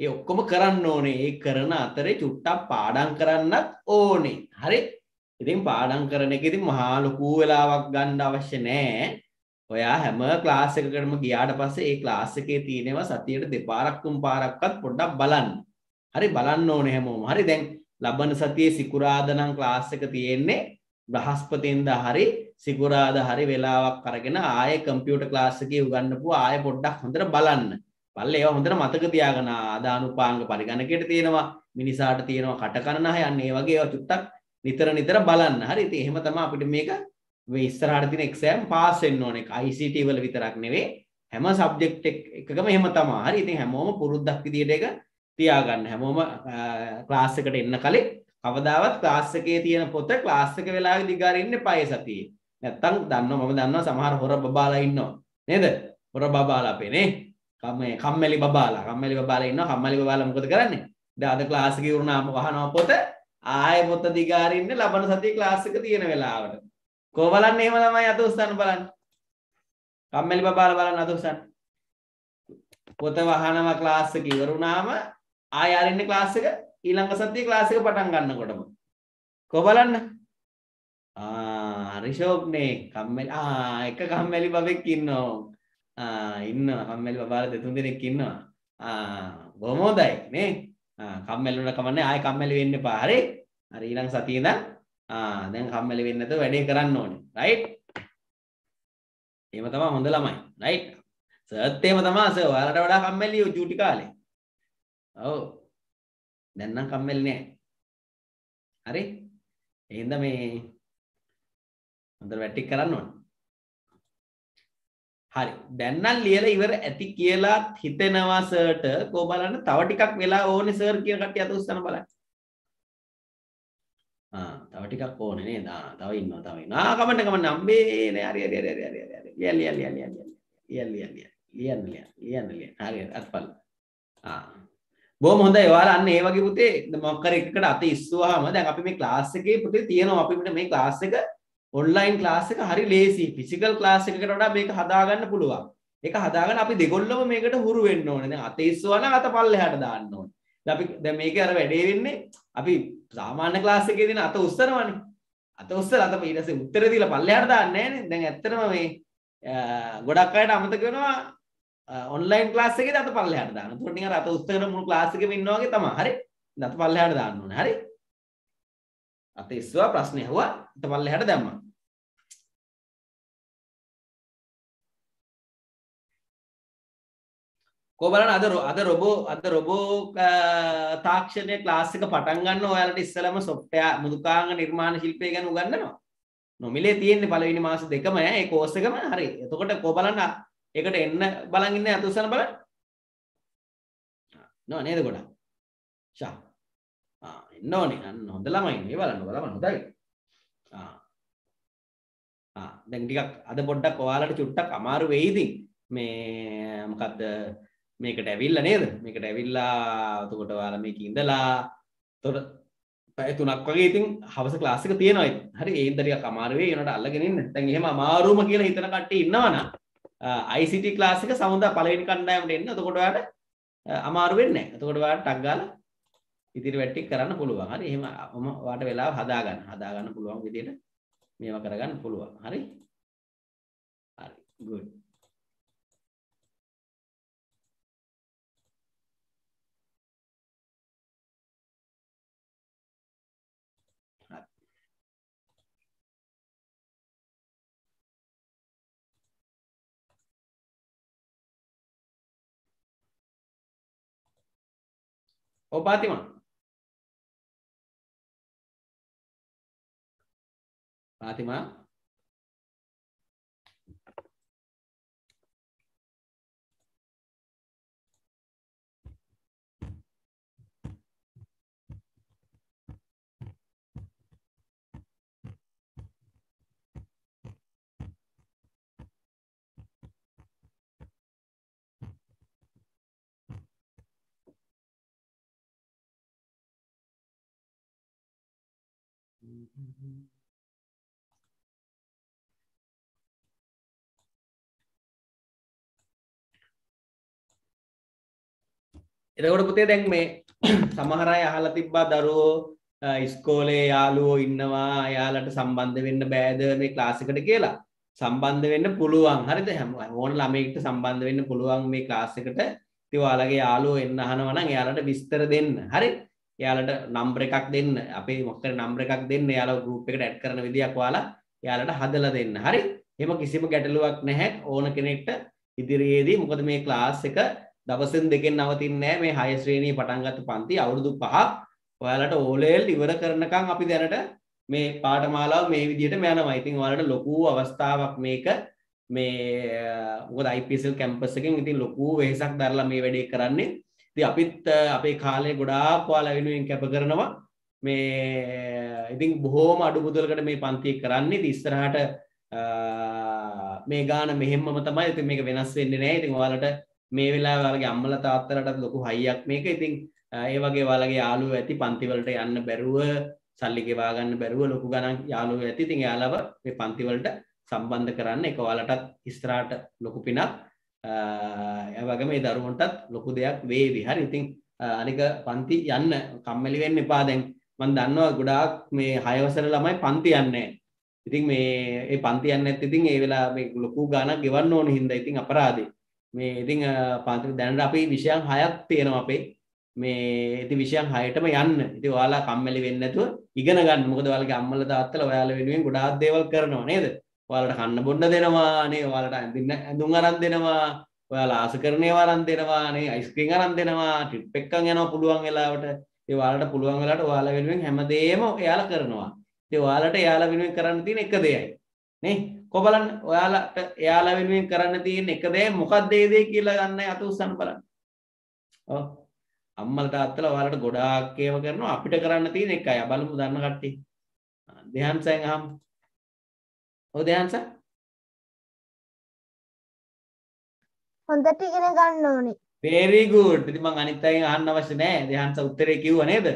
S3: ඒ ඔක්කොම කරන්න ඕනේ. ඒ කරන අතරේ චුට්ටක් පාඩම් කරන්නත් ඕනේ. හරි? ඉතින් පාඩම් කරන එක ඉතින් මහා ලොකු වෙලාවක් ගන්න අවශ්‍ය නැහැ ඔයා හැම ක්ලාස් එකකටම ගියාට පස්සේ ඒ ක්ලාස් එකේ තියෙනවා සතියට දෙපාරක් තුන් පාරක්වත් පොඩ්ඩක් බලන්න. හරි? බලන්න ඕනේ හැමෝම. හරි? දැන් ලබන සතියේ සිකුරාදා නම් ක්ලාස් එක තියෙන්නේ බ්‍රහස්පතින්දා හරි සිකුරාදා හරි වෙලාවක් අරගෙන ආයේ කම්පියුටර් ක්ලාස් එකේ උගන්වපුවා ආයේ පොඩ්ඩක් හොඳට බලන්න. බලලා ඒවා හොඳට මතක තියාගන්න ආදානුපාංග පරිගණකයට තියෙනවා මිනිසාට තියෙනවා කටකරන යන්න ඒ වගේ ඒවා චුට්ටක් නිතර නිතර බලන්න. හරි ඉතින් එහෙම තමයි අපිට මේක මේ ඉස්සරහට තියෙන එක්සෑම් පාස් වෙන්න ඕනේ. ICT වල විතරක් නෙවෙයි හැම සබ්ජෙක්ට් එකකම එහෙම තමයි. හරි ඉතින් හැමෝම පුරුද්දක් විදියට ඒක තියාගන්න. හැමෝම ක්ලාස් එකට එන්න කලින් කවදාවත් ක්ලාස් එකේ තියෙන පොත ක්ලාස් එක වෙලාවෙ දිගාරින්න එපා ඒ සතියේ. නැත්තම් දන්නවා මම දන්නවා සමහර හොර බබාලා ඉන්නවා. නේද? හොර බබාලා අපේ නේ. කම්මේ කම්මැලි බබාලා. කම්මැලි බබාලා ඉන්නවා. කම්මැලි බබාලා මොකද කරන්නේ? දැන් අද ක්ලාස් එකේ වුණාම වහනවා පොත ආයෙ පොත දිගාරින්න ලබන සතියේ ක්ලාස් එක තියෙන වෙලාවට. කො බලන්න එහෙම ළමයි අත උස්සන්න බලන්න. කම්මැලි බබාලා බලන්න අත උස්සන්න. පොත වහනවා ක්ලාස් එක ඉවර වුණාම ආයෙ අරින්න ක්ලාස් එක ඊළඟ සතියේ ක්ලාස් එක පටන් ගන්නකොටම. කො බලන්න. ආ රිෂෝක්නේ කම්මැලි ආ එක කම්මැලි බබෙක් ඉන්නවා. ආ ඉන්නවා කම්මැලි බබාලා දෙතුන් දෙනෙක් ඉන්නවා. ආ බොහොම හොඳයි නේ. ආ කම්මැලි වුණා කමන්නේ ආයෙ කම්මැලි වෙන්න එපා. හරි? හරි ඊළඟ සතියේ ඉඳන් ආ දැන් කම්මැලි වෙන්නේ නැතුව වැඩේ කරන්න ඕනේ. රයිට්? එහෙම තමයි හොඳ ළමයි. රයිට්? සර්ත් එහෙම තමයි සර්. ඔයාලට වඩා කම්මැලි චූටි කාලේ. ඔව්. දැන් නම් කම්මැලි නෑ. හරි? එහෙනම් මේ හොඳට වැටික් කරන්න ඕනේ. හරි. දැන් නම් ලියලා ඉවර ඇති කියලා හිතෙනවා සර්ට. කො බලන්න තව ටිකක් වෙලා ඕනේ සර් කියන කට්ටිය අත උස්සන බලන්න. ආ තව ටිකක් ඕනේ නේද? ආ තව ඉන්නවා තව ඉන්නවා. ආ කමන්න කමන්න අම්බේ නේ හරි හරි හරි හරි හරි හරි. ලියන්න ලියන්න ලියන්න ලියන්න ලියන්න ලියන්න ලියන්න ලියන්න ලියන්න ලියන්න හරි අත්පල්. ආ බොහොම හොඳයි ඔයාලා අන්න ඒ වගේ පුතේ මොකක් හරි එකකට අත ඉස්සුවාම දැන් අපි මේ ක්ලාස් එකේ පුතේ තියෙනවා අපිට මේ ක්ලාස් එක ඔන්ලයින් ක්ලාස් එක හරි ලේසි ෆිසිකල් ක්ලාස් එකකට වඩා මේක හදාගන්න පුළුවන් ඒක හදාගන්න අපි දෙගොල්ලම මේකට හුරු වෙන්න ඕනේ දැන් අත ඉස්සුවා නම් අත පල්ලෙහාට දාන්න ඕනේ දැන් අපි දැන් මේකේ අර වැඩේ වෙන්නේ අපි සාමාන්‍ය ක්ලාස් එකේ දින අත උස්සනවනේ අත උස්සලා අත ඊට පස්සේ උත්තර දීලා පල්ලෙහාට දාන්නේ නැහනේ දැන් ඇත්තටම මේ ගොඩක් අයට අමතක වෙනවා ඔන්ලයින් ක්ලාස් එකේදී අත පල්ලෙහාට දාන්න. එතකොට නිකන් අත උස්සගෙන මුළු ක්ලාස් එකෙම ඉන්නා වගේ තමයි. හරි? අත පල්ලෙහාට දාන්න ඕනේ. හරි? අත ඉස්සුවා ප්‍රශ්නේ අහුවා අත පල්ලෙහාට දැම්මා. කො බලන්න අද අද රොබෝ අද රොබෝ තාක්ෂණයේ ක්ලාස් එක පටන් ගන්න ඔයාලට ඉස්සලම සොෆ්ට්වෙයාර් මෘදුකාංග නිර්මාණ ශිල්පය ගැන උගන්වනවා. නොමිලේ තියෙන්නේ පළවෙනි මාස දෙකම ඈ ඒ කෝස් එකම හරි. එතකොට කො බලන්න ඒකට එන්න බලන් ඉන්නේ අතුස්සන බලන්න. නෝ නේද ගොඩක්. ෂා. ආ එන්න ඕනේ. අන්න හොඳ ළමයි නේ බලන්න බලන්න හොඳයි. ආ. ආ දැන් ටිකක් අද පොඩ්ඩක් ඔයාලට චුට්ටක් අමාරු වෙයි ඉතින්. මේ මොකද්ද මේකට ඇවිල්ලා නේද? මේකට ඇවිල්ලා එතකොට ඔයාලා මේක ඉඳලා එතකොට පැය තුනක් වගේ ඉතින් හවස ක්ලාස් එක තියෙනවා ඉතින්. හරි ඒ ඉඳ ටිකක් අමාරු වෙයි. ඒනට අල්ලගෙන ඉන්න. දැන් එහෙම අමාරුම කියලා හිතන කට්ටිය ඉන්නවනම් ICT ක්ලාස් එක සමුදා පළවෙනි කණ්ඩායමට එන්න. එතකොට ඔයාලට අමාරු වෙන්නේ නැහැ. එතකොට ඔයාලට ටක් ගාලා ඉතිරි වැටි කරන්න පුළුවන්. හරි. එහෙම මම ඔයාට වෙලාව හදා ගන්න. හදා ගන්න පුළුවන් විදිහට මේවා කරගන්න පුළුවන්. හරි. හරි. good. ඔව් පාතිමා පාතිමා එතකොට පුතේ දැන් මේ සමහර අය අහලා තිබ්බා දරුවෝ අ, ඉස්කෝලේ යාළුවෝ ඉන්නවා. එයාලට සම්බන්ධ වෙන්න බෑද මේ ක්ලාස් එකට කියලා. සම්බන්ධ වෙන්න පුළුවන්. හරිද? හැම ඕන ළමයෙක්ට සම්බන්ධ වෙන්න පුළුවන් මේ ක්ලාස් එකට. ඉතින් ඔයාලගේ යාළුවෝ එන්න අහනවා නම් එයාලට විස්තර දෙන්න. හරි? එයාලට නම්බර එකක් දෙන්න. අපේ මොකද නම්බර එකක් දෙන්න? එයාලා ගෲප් එකට ඇඩ් කරන විදියක් ඔයාලා එයාලට හදලා දෙන්න. හරි? එහෙම කිසිම ගැටලුවක් නැහැ. ඕන කෙනෙක්ට ඉදිරියේදී මොකද මේ ක්ලාස් එක දවසෙන් දෙකෙන් නවතින්නේ නැහැ මේ 6 ශ්‍රේණියේ පටන් ගත්ත පන්ති අවුරුදු 5ක් ඔයාලට O level ඉවර කරනකම් අපි දැනට මේ පාඨමාලාව මේ විදිහටම යනවා. ඉතින් ඔයාලට ලොකු අවස්ථාවක් මේක මේ මොකද IPSL කැම්පස් එකෙන් ඉතින් ලොකු වෙහෙසක් දරලා මේ වැඩේ කරන්නේ. ඉතින් අපිත් අ, අපේ කාලේ ගොඩාක් ඔයාලා වෙනුවෙන් කැප කරනවා. මේ ඉතින් බොහෝම අඩු මුදලකට මේ පන්තිය කරන්නේ. ඉතින් ඉස්සරහට අ, මේ ගාන මෙහෙම්මම තමයි. ඉතින් මේක වෙනස් වෙන්නේ නැහැ. ඉතින් ඔයාලට මේ වෙලාවේ ඔයාලගේ අම්මලා තාත්තලාටත් ලොකු හයියක් මේක. ඉතින් අ, ඒ වගේ ඔයාලගේ යාළුවෝ ඇති පන්ති වලට යන්න බැරුව සල්ලි ගෙවා ගන්න බැරුව ලොකු ගණන් යාළුවෝ ඇති. ඉතින් එයාලව මේ පන්ති වලට සම්බන්ධ කරන්න ඒක ඔයාලටත් ඉස්සරහට ලොකු පිනක්. අ, ඒ වගේම මේ දරුවන්ටත් ලොකු දෙයක් වේවි. හරි. ඉතින් අ, අනික පන්ති යන්න කම්මැලි වෙන්න එපා දැන්. මම දන්නවා ගොඩාක් මේ 6 වසර ළමයි පන්ති යන්නේ නැහැ. ඉතින් මේ ඒ පන්ති යන්නේ නැත්නම් ඉතින් ඒ වෙලාව මේ ලොකු ගාණක් ගෙවන්න ඕන හින්දා ඉතින් අපරාධේ. මේ ඉතින් අ, පන්ති දැනට අපි විෂයන් 6ක් තියෙනවා අපේ. මේ ඉතින් විෂයන් 6ටම යන්න. ඉතින් ඔයාලා කම්මැලි වෙන්නේ නැතුව ඉගෙන ගන්න. මොකද ඔයාලගේ අම්මලා තාත්තලා ඔයාලා වෙනුවෙන් ගොඩාක් දේවල් කරනවා නේද? ඔයාලට කන්න බොන්න දෙනවා නේ. ඔයාලට ඇඳින්න ඇඳුම් අරන් දෙනවා. ඔයාලා ආස කරන ඒවා අරන් දෙනවා නේ. අයිස්ක්‍රීම් අරන් දෙනවා. ට්‍රිප් එකක් යනවා පුළුවන් වෙලාවට. ඒ ඔයාලට පුළුවන් වෙලාවට ඔයාලා වෙනුවෙන් හැමදේම එයාලා කරනවා. ඉතින් ඔයාලට එයාලා වෙනුවෙන් කරන්න තියෙන එක දෙයයි. නේ? කො බලන්න ඔයාලට එයාලා වෙනුවෙන් කරන්න තියෙන එක දේ මොකක්ද ඒ දේ කියලා ගන්න අත උස්සන්න බලන්න. ඔව්. අම්මලා තාත්තලා ඔයාලට ගොඩාක් ඒව කරනවා අපිට කරන්න තියෙන එකයි. බලමු දන්න කට්ටිය. දෙහන්සෙන් අහමු. ඔව් දෙහන්ස.
S4: හොඳට ඉගෙන ගන්න ඕනේ.
S3: very good. ඉතින් මං අනිත් අයගෙන් අහන්න අවශ්‍ය නැහැ. දෙහන්ස උත්තරේ කිව්වා නේද?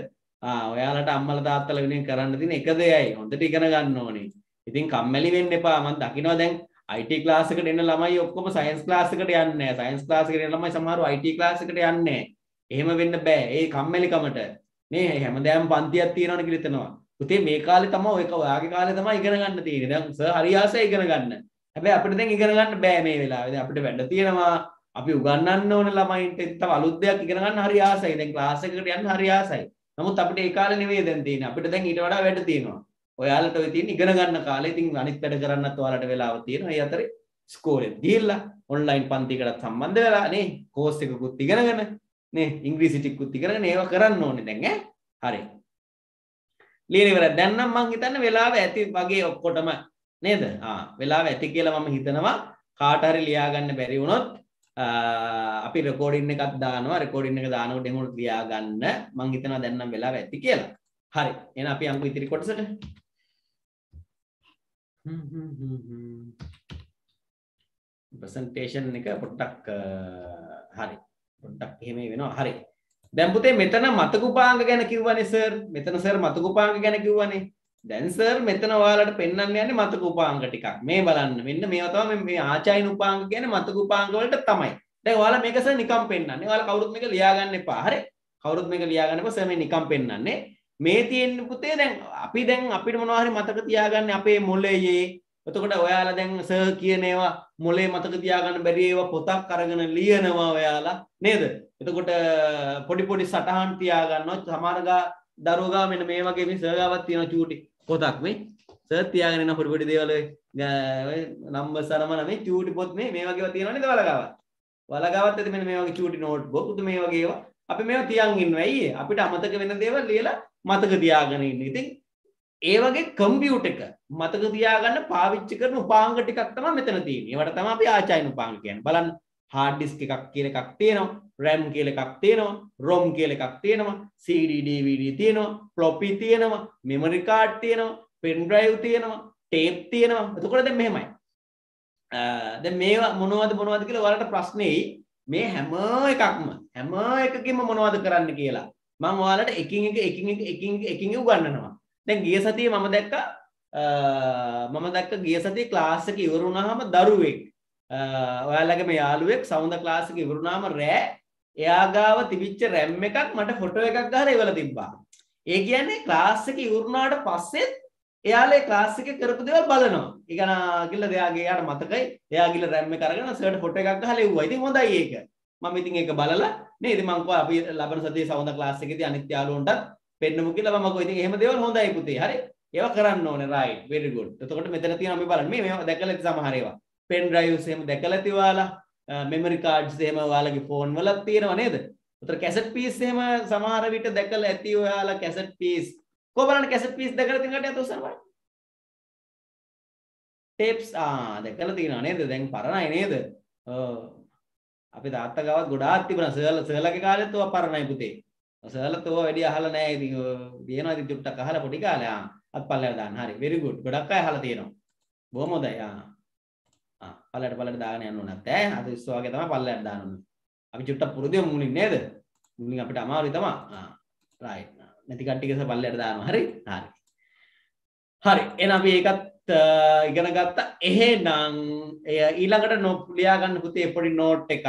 S3: ආ ඔයාලට අම්මලා තාත්තලා වෙනුවෙන් කරන්න තියෙන එක දෙයයි. හොඳට ඉගෙන ගන්න ඕනේ. ඉතින් කම්මැලි වෙන්න එපා. මං දකිනවා දැන් IT ක්ලාස් එකට එන ළමයි ඔක්කොම සයන්ස් ක්ලාස් එකට යන්නේ නැහැ. සයන්ස් ක්ලාස් එකට එන ළමයි සමහරව IT ක්ලාස් එකට යන්නේ නැහැ. එහෙම වෙන්න බෑ. ඒ කම්මැලිකමට මේ හැමදාම පන්තියක් තියෙනවනේ කියලා හිතනවා. පුතේ මේ කාලේ තමයි ඔයක ඔයාගේ කාලේ තමයි ඉගෙන ගන්න තියෙන්නේ. දැන් සර් හරි ආසයි ඉගෙන ගන්න. හැබැයි අපිට දැන් ඉගෙන ගන්න බෑ මේ වෙලාවේ. දැන් අපිට වැඩ තියෙනවා. අපි උගන්වන්න ඕන ළමයින්ට තව අලුත් දෙයක් ඉගෙන ගන්න හරි ආසයි. දැන් ක්ලාස් එකකට යන්න හරි ආසයි. නමුත් අපිට ඒ කාලේ නෙවෙයි දැන් තියෙන්නේ. අපිට දැන් ඊට වඩා වැඩ තියෙනවා. ඔයාලට ඔය තියෙන ඉගෙන ගන්න කාලේ ඉතින් අනිත් වැඩ කරන්නත් ඔයාලට වෙලාව තියෙනවා. ඒ අතරේ ස්කෝලෙත් ගිහිල්ලා ඔන්ලයින් පන්තිකටත් සම්බන්ධ වෙලා නේ කෝස් එකකුත් ඉගෙනගෙන නේ ඉංග්‍රීසි ටිකකුත් ඉගෙනගෙන ඒවා කරන්න ඕනේ දැන් ඈ. හරි. ලියන ඉවරයි. දැන් නම් මං හිතන්නේ වෙලාව ඇති වගේ ඔක්කොටම නේද? ආ වෙලාව ඇති කියලා මම හිතනවා. කාට හරි ලියා ගන්න බැරි වුණොත් අපි රෙකෝඩින් එකක් දානවා. රෙකෝඩින් එක දානකොට එහෙම ලියා ගන්න. මං හිතනවා දැන් නම් වෙලාව ඇති කියලා. හරි. එහෙනම් අපි යමු ඉතිරි කොටසට. ප්‍රසන්ටේෂන් එක පොඩ්ඩක් හරි. පොඩ්ඩක් එහෙම වෙනවා. හරි. දැන් පුතේ මෙතන මතක උපාංග ගැන කිව්වනේ සර්. මෙතන සර් මතක උපාංග ගැන කිව්වනේ. දැන් සර් මෙතන ඔයාලට පෙන්වන්න යන්නේ මතක උපාංග ටිකක්. මේ බලන්න. මෙන්න මේවා තමයි මේ ආචායින උපාංග කියන්නේ මතක උපාංග වලට තමයි. දැන් ඔයාලා මේක සර් නිකම් පෙන්වන්නේ. ඔයාලා කවුරුත් මේක ලියා ගන්න එපා. හරි. කවුරුත් මේක ලියා ගන්න එපා. සර් මේ නිකම් පෙන්වන්නේ. මේ තියෙන්නේ පුතේ දැන් අපි දැන් අපිට මොනවා හරි මතක තියාගන්නේ අපේ මොළයේ එතකොට ඔයාලා දැන් සර් කියන ඒවා මොලේ මතක තියාගන්න බැරි ඒවා පොතක් අරගෙන ලියනවා ඔයාලා නේද? එතකොට පොඩි පොඩි සටහන් තියාගන්නවා. සමහර ගා දරුවෝ ගා මෙන්න මේ වගේ මේ සර් ගාවක් තියෙනවා චූටි පොතක් මේ. සර් තියාගෙන ඉන්න පොඩි පොඩි දේවල් ඔය නම්බර්ස් අරමන මේ චූටි පොත් මේ මේ වගේව තියෙනවා නේද ඔයාලා ගාව? ඔයාලා ගාවත් ඇති මෙන්න මේ වගේ චූටි නෝට්බුක් උතු මේ වගේ ඒවා අපි මේවා තියන් ඉන්නවා ඇයි ඒ? අපිට අමතක වෙන දේවල් ලියලා මතක තියාගෙන ඉන්න. ඉතින් ඒ වගේ කම්පියුටර් එක මතක තියාගන්න පාවිච්චි කරන උපාංග ටිකක් තමයි මෙතන තියෙන්නේ. ඒවට තමයි අපි ආචාර්ය උපාංග කියන්නේ. බලන්න hard disk එකක් කියලා එකක් තියෙනවා. RAM කියලා එකක් තියෙනවා. ROM කියලා එකක් තියෙනවා. CD DVD තියෙනවා. floppy තියෙනවා. memory card තියෙනවා. pen drive තියෙනවා. tape තියෙනවා. එතකොට දැන් මෙහෙමයි. දැන් මේවා මොනවද මොනවද කියලා ඔයාලට ප්‍රශ්නේ මේ හැම එකක්ම හැම එකකින්ම මොනවද කරන්න කියලා මම ඔයාලට එකින් එක එකින් එක එකින් එක එකින් උගන්වනවා දැන් ගිය සතියේ මම දැක්කා මම දැක්ක ගිය සතියේ ක්ලාස් එක ඉවර වුණාම දරුවෙක් ඔයාලගේ මේ යාළුවෙක් සවුන්ද ක්ලාස් එක ඉවර වුණාම රෑ එයා ගාව තිබිච්ච රැම් එකක් මට ෆොටෝ එකක් ගහලා එවලා තිබ්බා ඒ කියන්නේ ක්ලාස් එක ඉවර වුණාට පස්සෙත් එයාලේ ක්ලාස් එකේ කරපු දේවල් බලනවා. ඒ ගන්න ගිල්ල එයාගේ එයාට මතකයි. එයා ගිල්ල රැම් එක අරගෙන සර්ට් ෆොටෝ එකක් ගහලා එව්වා. ඉතින් හොඳයි ඒක. මම ඉතින් ඒක බලලා නේද මං කෝ අපි ලබන සතියේ සවුන්ද ක්ලාස් එකේදී අනිත් යාළුවන්ටත් පෙන්නමු කියලා මම කෝ ඉතින් එහෙම දේවල් හොඳයි පුතේ. හරි. ඒවා කරන්න ඕනේ right very good. එතකොට මෙතන තියෙනවා අපි බලන්න මේ මේවා දැකලා ඇති සමහර ඒවා. pen drives එහෙම දැකලා ඇති ඔයාලා. memory cards එහෙම ඔයාලගේ phone වලත් තියෙනවා නේද? උතර කැසට් පීස් එහෙම සමහර විට දැකලා ඇති ඔයාලා කැසට් පීස් කො බලන්න කැසට් පීස් දැකලා තියෙන කට්ටිය අතොස්සන බලන්න. ටේප්ස් ආ දැකලා තියෙනවා නේද? දැන් පරණයි නේද? ඔව්. අපි තාත්තා ගාවත් ගොඩාක් තිබුණා. සර්ල සර්ලගේ කාලෙත් ඔය පරණයි පුතේ. සර්ලත් ඔය වැඩි අහලා නැහැ. ඉතින් දිනනවා ඉතින් චුට්ටක් අහලා පොඩි කාලේ ආ අත්පල්ලයට දාන්න. හරි. very good. ගොඩක් අය අහලා තියෙනවා. බොහොම හොඳයි. ආ. ආ පල්ලයට පල්ලයට දාගෙන යන්න ඕනත් ඈ. අද ඉස්සෝ වගේ තමයි පල්ලයට දාන්න ඕනේ. අපි චුට්ටක් පුරුදු මුලින් නේද? මුලින් අපිට අමාරුයි තමයි. ආ. right. නැති කට්ටියකස පල්ලයට දානවා. හරි? හරි. හරි. එහෙනම් අපි ඒකත් ඉගෙන ගත්ත එහෙනම් එය ඊළඟට නො ලියා ගන්න පුතේ පොඩි නෝට් එකක්.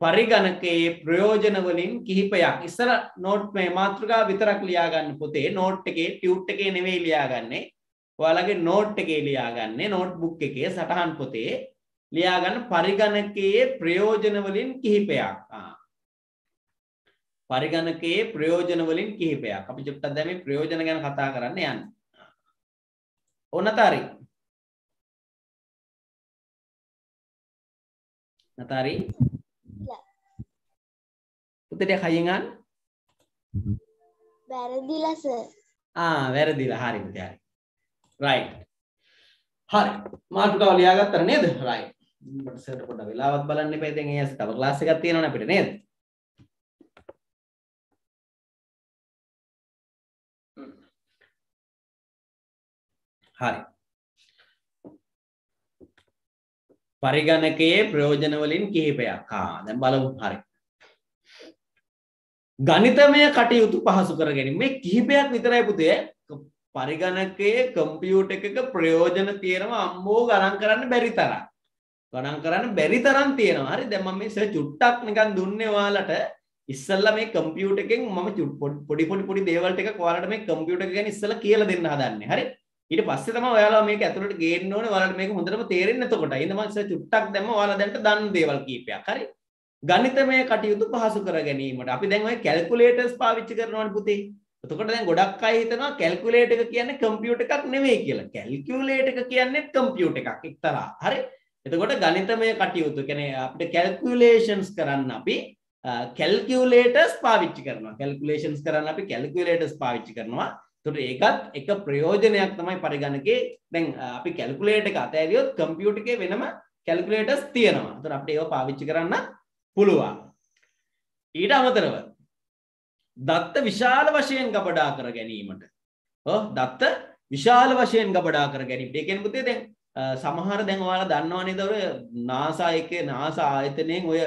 S3: පරිගණකයේ ප්‍රයෝජන වලින් කිහිපයක්. ඉස්සර නෝට් මේ මාතෘකාව විතරක් ලියා ගන්න පුතේ නෝට් එකේ ටියුට් එකේ නෙවෙයි ලියාගන්නේ. ඔයාලගේ නෝට් එකේ ලියාගන්නේ නෝට්බුක් එකේ සටහන් පොතේ. ලියා ගන්න පරිගණකයේ ප්‍රයෝජන වලින් කිහිපයක්. පරිගණකයේ ප්‍රයෝජන වලින් කිහිපයක්. අපි චුට්ටක් දැන් මේ ප්‍රයෝජන ගැන කතා කරන්න යන්නේ. ඔන්න තරි නතරි පුතට කයිගන්
S4: වැරදිලස
S3: ආ වැරදිලා හරි පුතේ හරි රයිට් හරි මාතෘකාව ලියාගත්තර නේද රයිට් මට සර්ට පොඩ්ඩක් වෙලාවක් බලන්න එපා ඉතින් ඒ තව ක්ලාස් එකක් තියෙනවනේ අපිට නේද හරි පරිගණකයේ ප්‍රයෝජන වලින් කිහිපයක්. ආ දැන් බලමු. හරි. ගණිතමය කටයුතු පහසු කර ගැනීම. මේ කිහිපයක් විතරයි පුතේ. පරිගණකයේ කම්පියුටර් එකක ප්‍රයෝජන තියෙනවා අම්මෝ ගණන් කරන්න බැරි තරම්. ගණන් කරන්න බැරි තරම් තියෙනවා. හරි දැන් මම මේ චුට්ටක් නිකන් දුන්නේ ඔයාලට ඉස්සල්ලා මේ කම්පියුටර් එකෙන් මම පොඩි පොඩි පොඩි දේවල් ටිකක් ඔයාලට මේ කම්පියුටර් එක ගැන ඉස්සල්ලා කියලා දෙන්න හදන්නේ. හරි? ඊට පස්සේ තමයි ඔයාලා මේක ඇතුළට ගේන්න ඕනේ ඔයාලට මේක හොඳටම තේරෙන්න එතකොට. එහෙනම් මම චුට්ටක් දැම්ම ඔයාලා දැන්ට දන්න දේවල් කීපයක්. හරි. ගණිතමය කටයුතු පහසු කර ගැනීමට අපි දැන් ඔය කැල්කියුලේටර්ස් පාවිච්චි කරනවානේ පුතේ. එතකොට දැන් ගොඩක් අය හිතනවා කැල්කියුලේටර් එක කියන්නේ කම්පියුටර් එකක් නෙවෙයි කියලා. කැල්කියුලේටර් එක කියන්නේ කම්පියුටර් එකක් එක්තරා. හරි. එතකොට ගණිතමය කටයුතු කියන්නේ අපිට කැල්කියුලේෂන්ස් කරන්න අපි කැල්කියුලේටර්ස් පාවිච්චි කරනවා. කැල්කියුලේෂන්ස් කරන්න අපි කැල්කියුලේටර්ස් පාවිච්චි කරනවා. තොට ඒකත් එක ප්‍රයෝජනයක් තමයි පරිගණකේ දැන් අපි කැල්කුලේට එක අතෑරියොත් කම්පියුටර් එකේ වෙනම කැල්කුලේටර්ස් තියෙනවා. එතකොට අපිට ඒව පාවිච්චි කරන්න පුළුවන්. ඊට අමතරව දත්ත විශාල වශයෙන් ගබඩා කර ගැනීමට. ඔව් දත්ත විශාල වශයෙන් ගබඩා කර ගැනීමට. ඒ කියන්නේ පුතේ දැන් සමහර දැන් ඔයාලා දන්නවා නේද ඔය NASA එකේ NASA ආයතනයෙන් ඔය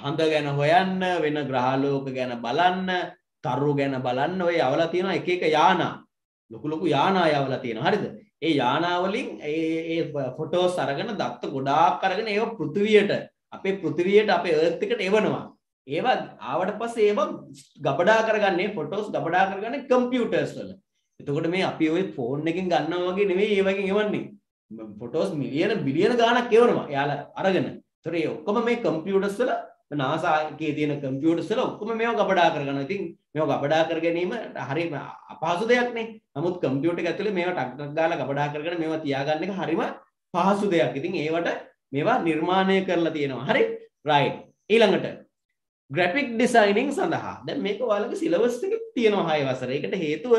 S3: හඳ ගැන හොයන්න වෙන ග්‍රහලෝක ගැන බලන්න තරු ගැන බලන්න ඔය යවලා තියෙනවා එක එක යානා. ලොකු ලොකු යානා යවලා තියෙනවා. හරිද? ඒ යානා වලින් ඒ ෆොටෝස් අරගෙන දත්ත ගොඩාක් අරගෙන ඒව පෘථිවියට අපේ පෘථිවියට අපේ එර්ත් එකට එවනවා. ඒවා ආවට පස්සේ ඒවා ගබඩා කරගන්නේ ෆොටෝස් ගබඩා කරගන්නේ කම්පියුටර්ස් වල. එතකොට මේ අපි ওই ෆෝන් එකෙන් ගන්නවා වගේ නෙවෙයි ඒ වගේ එවන්නේ. ෆොටෝස් මිලියන බිලියන ගාණක් එවනවා. එයාලා අරගෙන. ඒතර ඒ ඔක්කොම මේ කම්පියුටර්ස් වල NASA එකේ තියෙන කම්පියුටර්ස් වල ඔක්කොම මේවා ගබඩා කරගන්නවා. ඉතින් මේවා ගබඩා කර ගැනීම හරිම අපහසු දෙයක් නේ. නමුත් කම්පියුටර් එක ඇතුලේ මේවා ටක් ටක් ගාලා ගබඩා කරගෙන මේවා තියාගන්න එක හරිම පහසු දෙයක්. ඉතින් ඒවට මේවා නිර්මාණය කරලා තියෙනවා. හරි? රයිට්. ඊළඟට ග්‍රැෆික් ඩිසයිනින් සඳහා දැන් මේක ඔයාලගේ සිලබස් එකේ තියෙනවා 6 වසර. ඒකට හේතුව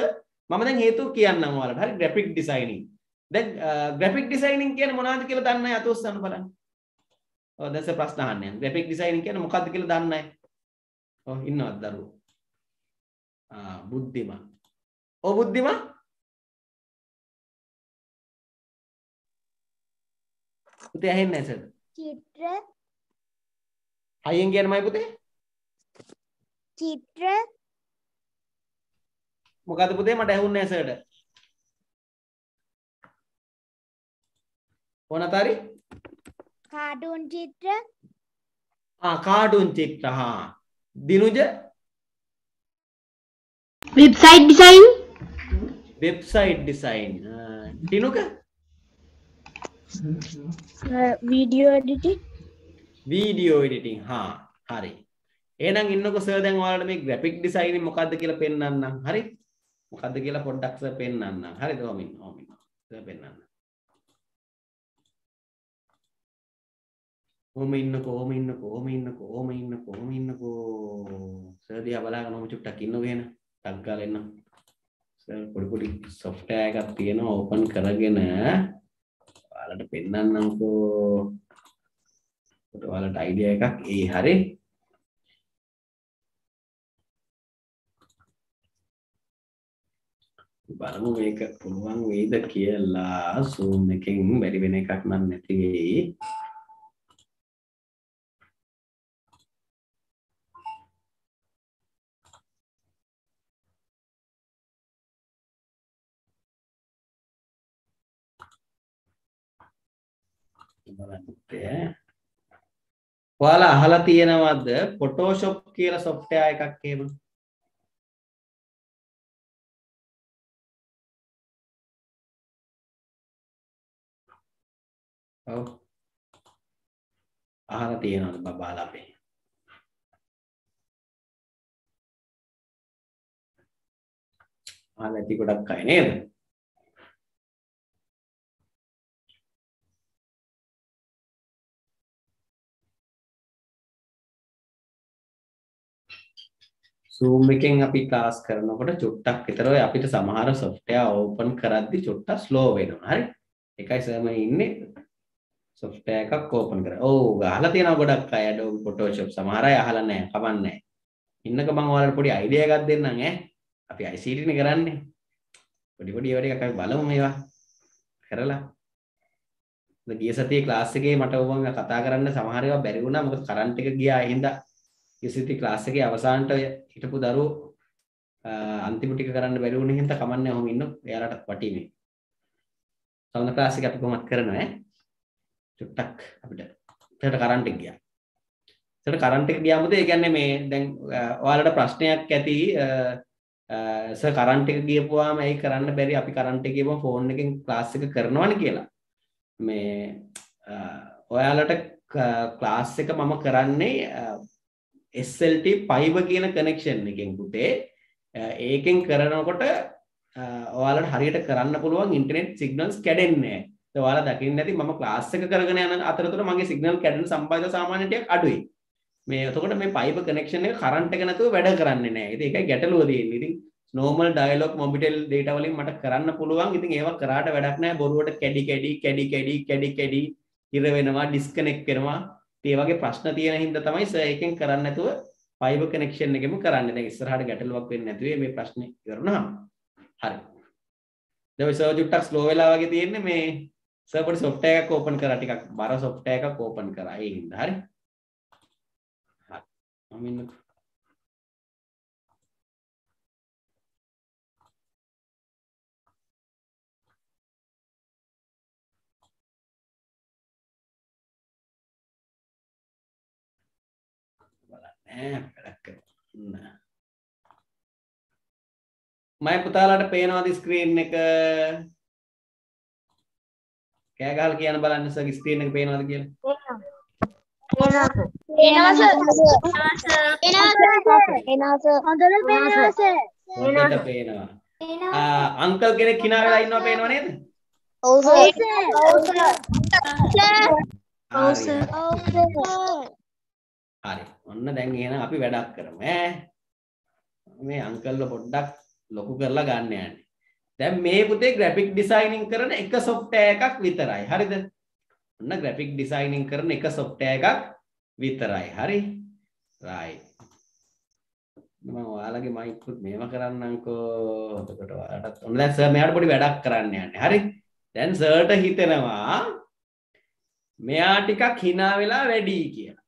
S3: මම දැන් හේතුව කියන්නම් ඔයාලට. හරි ග්‍රැෆික් ඩිසයිනින්. දැන් uh, ග්‍රැෆික් ඩිසයිනින් කියන්නේ මොනවද කියලා දන්නේ නැහැ අතොස්සන්න බලන්න. ඔව් දැන් ප්‍රශ්න අහන්නේ. ග්‍රැෆික් ඩිසයිනින් කියන්නේ මොකක්ද කියලා දන්නේ නැහැ. ඔව් ඉන්නවද දරුවෝ? ආ බුද්ධිමත්. ඔව් බුද්ධිමත්. පුතේ ඇහෙන්නේ නැහැ සර්.
S4: චිත්‍ර
S3: හයියෙන් කියන්න මයි පුතේ.
S4: චිත්‍ර
S3: මොකද පුතේ මට ඇහුන්නේ නැහැ සර්ට. ඕනතරි?
S4: කාටුන් චිත්‍ර
S3: ආ කාටුන් චිත්‍ර හා. Dinuja
S1: website design
S3: website design. Dinuka
S4: video එඩිටි
S3: video editing හා හරි. එහෙනම් ඉන්නකො සර් දැන් ඔයාලට මේ ග්‍රැෆික් ඩිසයිනින් මොකද්ද කියලා පෙන්වන්නම්. හරි? මොකද්ද කියලා පොඩ්ඩක් සර් පෙන්වන්නම්. හරිද? ඔහොම ඉන්න. සර් පෙන්වන්න. ඔහොම ඉන්නකෝ ඔහොම ඉන්නකෝ ඔහොම ඉන්නකෝ ඔහොම ඉන්නකෝ ඔහොම ඉන්නකෝ සර් දිහා බලාගෙන ඔහොම චුට්ටක් ඉන්නකෝ එහෙනම්. ටක් ගාලා එන්න. සර් පොඩි පොඩි software එකක් තියෙනවා ඕපන් කරගෙන ඔයාලට පෙන්වන්නම්කෝ. ඔයාලට අයිඩියා එකක් ඒ හරි. බලමු මේක පුළුවන් වෙයිද කියලා zoom එකෙන් බැරි වෙන එකක් නම් නැති වෙයි. බලන්න පුතේ. ඔයාලා අහලා තියෙනවද Photoshop කියලා software එකක් එහෙම? ඔව්. අහලා තියෙනවද බබාලා අපේ? අහලා ඇති ගොඩක් අය නේද? Zoom එකෙන් අපි ක්ලාස් කරනකොට චුට්ටක් විතර ඔය අපිට සමහර software open කරද්දි චුට්ටක් slow වෙනවා. හරි? එකයි සර්ම ඉන්නේ software එකක් open කරලා. ඔව් අහලා තියෙනවා ගොඩක් අය Adobe Photoshop සමහර අය අහලා නැහැ. කවන්නේ නැහැ. ඉන්නක මම ඔයාලට පොඩි idea එකක් දෙන්නම් ඈ. අපි ICT නේ කරන්නේ. පොඩි පොඩි ඒවා ටිකක් අපි බලමු මේවා. කරලා. ගිය සතියේ ක්ලාස් එකේ මට ඕවන් කතා කරන්න සමහර ඒවා බැරි වුණා. මොකද කරන්ට් එක ගියා. ඒ හින්දා යසිති ක්ලාස් එකේ අවසානට හිටපු දරුවෝ අන්තිම ටික කරන්න බැරි වුණ හින්දා කමන්නේ ඔහොම ඉන්න එයාලට වටී මේ. සමන ක්ලාස් එක අපි කොහොමද කරනවා ඈ? චුට්ටක් අපිට. ඒකට කරන්ට් එක ගියා. ඒකට කරන්ට් එක ගියාමද ඒ කියන්නේ මේ දැන් ඔයාලට ප්‍රශ්නයක් ඇති සර් කරන්ට් එක ගියපුවාම ඇයි කරන්න බැරි අපි කරන්ට් එක ගියපුවම ෆෝන් එකෙන් ක්ලාස් එක කරනවනේ කියලා. මේ ඔයාලට ක්ලාස් එක මම කරන්නේ SLT fiber කියන කනෙක්ෂන් එකෙන් පුතේ ඒකෙන් කරනකොට ඔයාලට හරියට කරන්න පුළුවන් ඉන්ටර්නෙට් සිග්නල්ස් කැඩෙන්නේ නැහැ. ඔයාලා දකින්න නැති මම ක්ලාස් එක කරගෙන යන අතරතුර මගේ සිග්නල් කැඩෙන සම්භාවිත සාමාන්‍ය ටිකක් අඩුයි. මේ එතකොට මේ fiber connection එක කරන්ට් එක නැතුව වැඩ කරන්නේ නැහැ. ඉතින් ඒකයි ගැටලුව තියෙන්නේ. ඉතින් normal dialog mobitel data වලින් මට කරන්න පුළුවන්. ඉතින් ඒවා කරාට වැඩක් නැහැ. බොරුවට කැඩි කැඩි කැඩි කැඩි කැඩි කැඩි ඉර වෙනවා ඩිස්කනෙක්ට් වෙනවා. ඒ වගේ ප්‍රශ්න තියෙන හින්දා තමයි සර් එකෙන් කරන්නේ නැතුව ෆයිබර් කනෙක්ෂන් එකෙම කරන්නේ. දැන් ඉස්සරහට ගැටලුවක් වෙන්නේ නැතුව මේ ප්‍රශ්නේ ඉවරනහම. හරි. දැන් සර් චුට්ටක් ස්ලෝ වෙලා වගේ තියෙන්නේ මේ සර් පොඩි software එකක් ඕපන් කරා ටිකක් බර software එකක් ඕපන් කරා. ඒ හින්දා හරි. හරි. මම ඉන්නකෝ. ඈ වැඩක් කරන්න. මම පුතාලාට පේනවාද ස්ක්‍රීන් එක? කෑ ගහලා කියන්න බලන්න සර් ස්ක්‍රීන් එක පේනවද කියලා.
S1: එනවා සර්
S4: හොඳට පේනවා සර්.
S3: හොඳට පේනවා. ආ අංකල් කෙනෙක් hina වෙලා ඉන්නවා පේනව නේද?
S1: ඔව්
S4: ඔව්
S1: සර්
S4: සර්.
S1: ඔව් සර්.
S4: ඔව් සර්.
S3: හරි. ඔන්න දැන් එහෙනම් අපි වැඩක් කරමු ඈ. මේ අංකල්ව පොඩ්ඩක් ලොකු කරලා ගන්න යන්නේ. දැන් මේ පුතේ ග්‍රැෆික් ඩිසයිනින් කරන එක software එකක් විතරයි. හරිද? ඔන්න ග්‍රැෆික් ඩිසයිනින් කරන එක software එකක් විතරයි. හරි? right. මම ඔයාලගේ මයිකුත් මේව කරන්නම්කෝ. එතකොට ඔයාලටත් ඔන්න දැන් සර් මෙයාට පොඩි වැඩක් කරන්න යන්නේ. හරි? දැන් සර්ට හිතෙනවා මෙයා ටිකක් hina වෙලා වැඩි කියලා.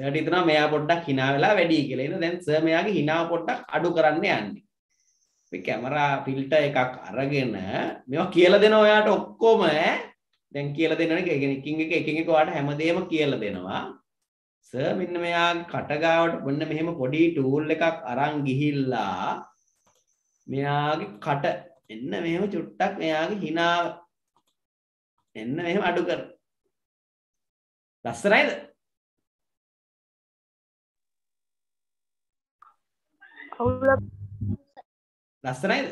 S3: සර්ට හිතනවා මෙයා පොඩ්ඩක් hina වෙලා වැඩි කියලා. එහෙනම් දැන් සර් මෙයාගේ hina පොඩ්ඩක් අඩු කරන්න යන්නේ. අපි කැමරා ෆිල්ටර් එකක් අරගෙන මේවා කියලා දෙනවා ඔයාට ඔක්කොම ඈ. දැන් කියලා දෙනවනේ කියන්නේ එකින් එක එකින් එක ඔයාට හැමදේම කියලා දෙනවා. සර් මෙන්න මෙයාගේ කටගාවට මෙන්න මෙහෙම පොඩි ටූල් එකක් අරන් ගිහිල්ලා මෙයාගේ කට එන්න මෙහෙම චුට්ටක් මෙයාගේ hina එන්න මෙහෙම අඩු කර. ලස්සනයිද? ලස්සනයිද?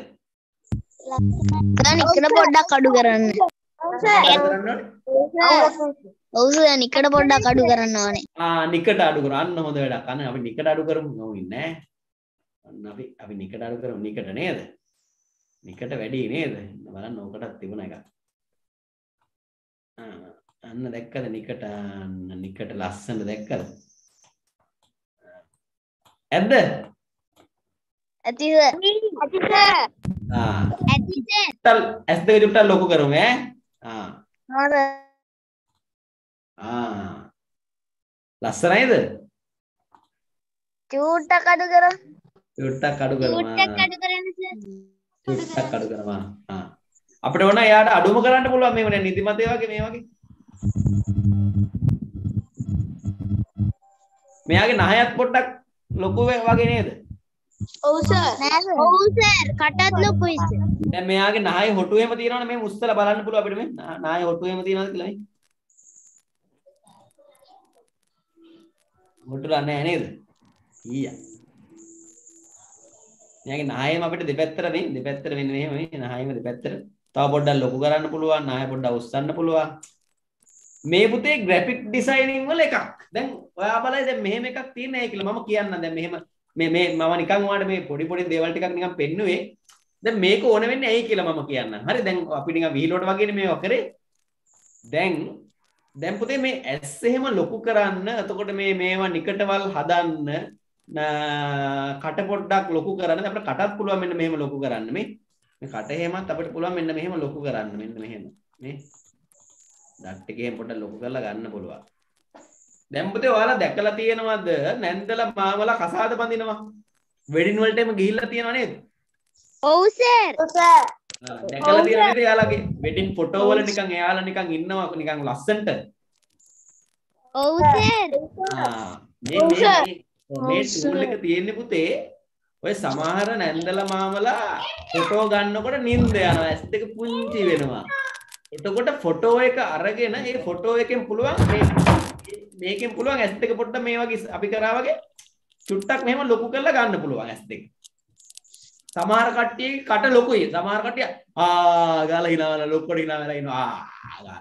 S5: දැන් ඉකට පොඩ්ඩක් අඩු කරන්න. ඔව් සර් නිකට පොඩ්ඩක් අඩු කරන්න ඕනේ.
S3: ආ නිකට අඩු කරන්න හොඳ වැඩක්. අන්න අපි නිකට අඩු කරමු නෝමින් නෑ. අන්න අපි අපි නිකට අඩු කරමු නිකට නේද? නිකට වැඩි නේද? බලන්න ඕකටත් තිබුණ එකක්. අන්න දැක්කද නිකට නිකට ලස්සන දැක්කද? ඇද්ද?
S5: ඇති සර්.
S1: ඇති සර්.
S3: ආ
S5: ඇති සර්.
S3: චුට්ටක් ඇස් දෙක චුට්ටක් ලොකු කරමු ඈ. ආ ලස්සනයිද?
S5: චූට්ටක් අඩු කරමු.
S3: චුට්ටක් අඩු කරමු.
S5: චූට්ටක් අඩු කරන්න.
S3: චුට්ටක් අඩු කරනවා. ආ. අපිට ඕන එයාට අඩුම කරන්න පුළුවන් මේ වනේ නිදිමත ඒ වගේ මේ වගේ. මෙයාගේ නහයත් පොඩ්ඩක් ලොකු වගේ නේද?
S1: ඔව් සර්.
S5: ඔව් සර්. කටත් ලොකුයි සර්.
S3: දැන් මෙයාගේ නහය හොටු එහෙම තියෙනවනේ මේ මුස්සලා බලන්න පුළුවන් අපිට මේ නහය හොටු එහෙම තියෙනවද කියලා මේ. හොටුලා නැහැ නේද? ඊයා. මෙයාගේ නහයම අපිට දෙපැත්තට මේ දෙපැත්තට මෙන්න මෙහෙම මේ නහයම දෙපැත්තට තව පොඩ්ඩක් ලොකු කරන්න පුළුවන් නහය පොඩ්ඩක් උස්සන්න පුළුවන්. මේ පුතේ ග්‍රැෆික් ඩිසයිනින් වල එකක්. දැන් ඔයා බලයි දැන් මෙහෙම එකක් තියෙන ඒ කියලා මම කියන්නම් දැන් මෙහෙම මේ මේ මම නිකන් ඔයාලට මේ පොඩි පොඩි දේවල් ටිකක් නිකන් පෙන්නුවේ. දැන් මේක ඕන වෙන්නේ ඇයි කියලා මම කියන්නම්. හරි දැන් අපි නිකන් විහිළුවට වගේනේ මේවා කරේ. දැන් දැන් පුතේ මේ ඇස් එහෙම ලොකු කරන්න එතකොට මේ මේවා නිකටවල් හදන්න න- කට පොඩ්ඩක් ලොකු කරන්න අපිට කටත් පුළුවන් මෙන්න මෙහෙම ලොකු කරන්න මේ මේ කට එහෙමත් අපිට පුළුවන් මෙන්න මෙහෙම ලොකු කරන්න මෙන්න මෙහෙම මේ දත් එක එහෙම පොඩ්ඩක් ලොකු කරලා ගන්න පුළුවන් දැන් පුතේ ඔයාලා දැකලා තියෙනවද? නැන්දලා මාමලා කසාද බඳිනවා. වෙඩින් වලට එම ගිහිල්ලා තියෙනව නේද?
S5: ඔව් සර්.
S3: ආ, දැකලා තියෙන නේද එයාලගේ? වෙඩින් ෆොටෝ වල නිකන් එයාලා නිකන් ඉන්නවා නිකන් ලස්සනට.
S5: ඔව් සර්.
S3: ආ, මේ මේ මේ- මේ ටූල් එක තියෙන්නේ පුතේ ඔය සමහර නැන්දල මාමලා ෆොටෝ ගන්නකොට නිින්ද යනවා ඇස් දෙක පුංචි වෙනවා. එතකොට ෆොටෝ එක අරගෙන ඒ ෆොටෝ එකෙන් පුළුවන් මේ මේකෙන් පුළුවන් ඇස් දෙක පොඩ්ඩක් මේ වගේ අපි කරා වගේ චුට්ටක් මෙහෙම ලොකු කරලා ගන්න පුළුවන් ඇස් දෙක. සමහර කට්ටියගේ කට ලොකුයි. සමහර කට්ටිය ආ ගාලා හිනාවලා ලොක්කොට හිනාවලා ඉන්නවා ආ ගාලා.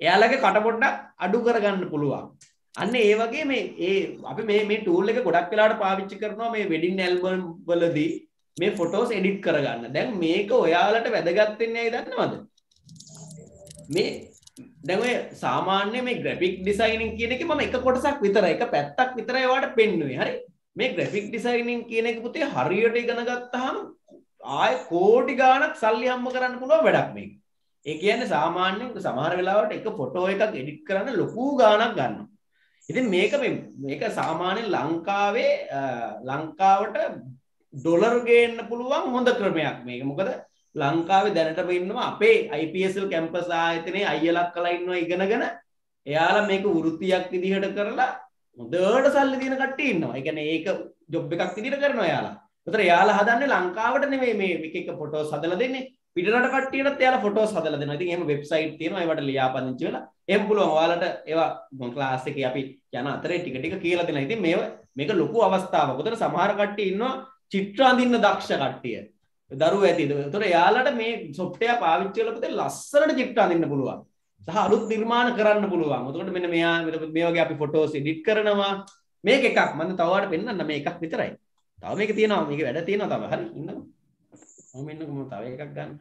S3: එයාලගේ කට පොඩ්ඩක් අඩු කරගන්න පුළුවන්. අන්න ඒ වගේ මේ ඒ අපි මේ මේ ටූල් එක ගොඩක් වෙලාවට පාවිච්චි කරනවා මේ වෙඩින් ඇල්බම් වලදී මේ ෆොටෝස් එඩිට් කරගන්න. දැන් මේක ඔයාලට වැදගත් වෙන්නේ ඇයි දන්නවද? මේ දැන් ඔය සාමාන්‍ය මේ ග්‍රැෆික් ඩිසයිනින් කියන එකේ මම එක කොටසක් විතරයි එක පැත්තක් විතරයි ඔයාලට පෙන්නුවේ. හරි? මේ ග්‍රැෆික් ඩිසයිනින් කියන එක පුතේ හරියට ඉගෙන ගත්තාම ආය කෝටි ගාණක් සල්ලි හම්බ කරන්න පුළුවන් වැඩක් මේක. ඒ කියන්නේ සාමාන්‍යයෙන් සමහර වෙලාවට එක ෆොටෝ එකක් එඩිට් කරන්න ලොකු ගාණක් ගන්නවා. ඉතින් මේක මේ මේක සාමාන්‍යයෙන් ලංකාවේ අ, ලංකාවට ඩොලර් ගේන්න පුළුවන් හොඳ ක්‍රමයක් මේක. මොකද ලංකාවේ දැනටම ඉන්නවා අපේ IPSL කැම්පස් ආයතනයේ අයියලක් කළා ඉන්නවා ඉගෙනගෙන එයාලා මේක වෘත්තියක් විදිහට කරලා හොඳට සල්ලි දින කට්ටිය ඉන්නවා. ඒ කියන්නේ ඒක ජොබ් එකක් විදිහට කරනවා එයාලා. ඒතර එයාලා හදන්නේ ලංකාවට නෙමෙයි මේ එක එක ෆොටෝස් හදලා දෙන්නේ. පිටරට කට්ටියටත් එයාලා ෆොටෝස් හදලා දෙනවා. ඉතින් එහෙම වෙබ්සයිට් තියෙනවා ඒවට ලියාපදිංචි වෙලා එහෙම පුළුවන් ඔයාලට ඒවා ක්ලාස් එකේ අපි යන අතරේ ටික ටික කියලා දෙනවා. ඉතින් මේව මේක ලොකු අවස්ථාවක්. උතන සමහර කට්ටිය ඉන්නවා චිත්‍ර අඳින්න දක්ෂ කට්ටිය. දරුවෝ ඇති. ඒතර එයාලට මේ සොෆ්ට්වෙයාර් පාවිච්චි කරලා පුතේ ලස්සනට චිත්‍ර අඳින්න පුළුවන්. සහ අලුත් නිර්මාණ කරන්න පුළුවන්. එතකොට මෙන්න මෙයා මේ වගේ අපි ෆොටෝස් එඩිට් කරනවා. මේක එකක් මම තව ඔයාලට පෙන්නන්න මේ එකක් විතරයි. තව මේක තියෙනවා මේක වැඩ තියෙනවා තව. හරි ඉන්නකෝ. මම ඉන්නකෝ මම තව එකක් ගන්න.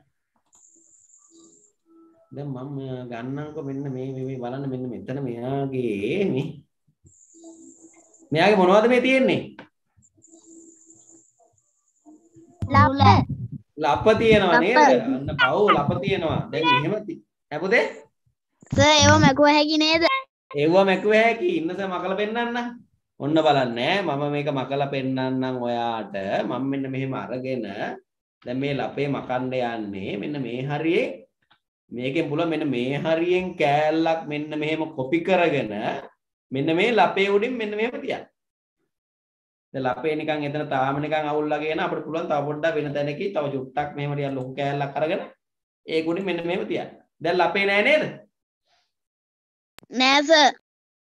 S3: දැන් මම ගන්නම්කෝ මෙන්න මේ මේ මේ බලන්න මෙන්න මෙතන මෙයාගේ මේ මෙයාගේ මොනවද මේ තියෙන්නේ?
S5: ලප
S3: ලප තියෙනවා නේද? අන්න පව් ලප තියෙනවා. දැන් එහෙම ඇපුදේ?
S5: සර් ඒව මැකුව හැකි නේද
S3: ඒව මැකුව හැකි ඉන්නස මකල පෙන්වන්න. ඔන්න බලන්න මම මේක මකලා පෙන්වන්නම් ඔයාට. මම මෙන්න මෙහෙම අරගෙන දැන් මේ ලපේ මකන්න යන්නේ මෙන්න මේ හරියේ මේකෙන් පුළුවන් මෙන්න මේ හරියෙන් කෑල්ලක් මෙන්න මෙහෙම කොපි කරගෙන මෙන්න මේ ලපේ උඩින් මෙන්න මෙහෙම තියන්න. ලපේ නිකන් එතන තාම නිකන් අවුල්ලාගෙන අපිට පුළුවන් තව පොඩ්ඩක් වෙන තැනකින් තව චුට්ටක් මෙහෙම ටිකක් ලොකු කෑල්ලක් අරගෙන ඒක උඩින් මෙන්න මෙහෙම තියන්න. දැන් ලපේ නෑ නේද?
S5: නෑ සර්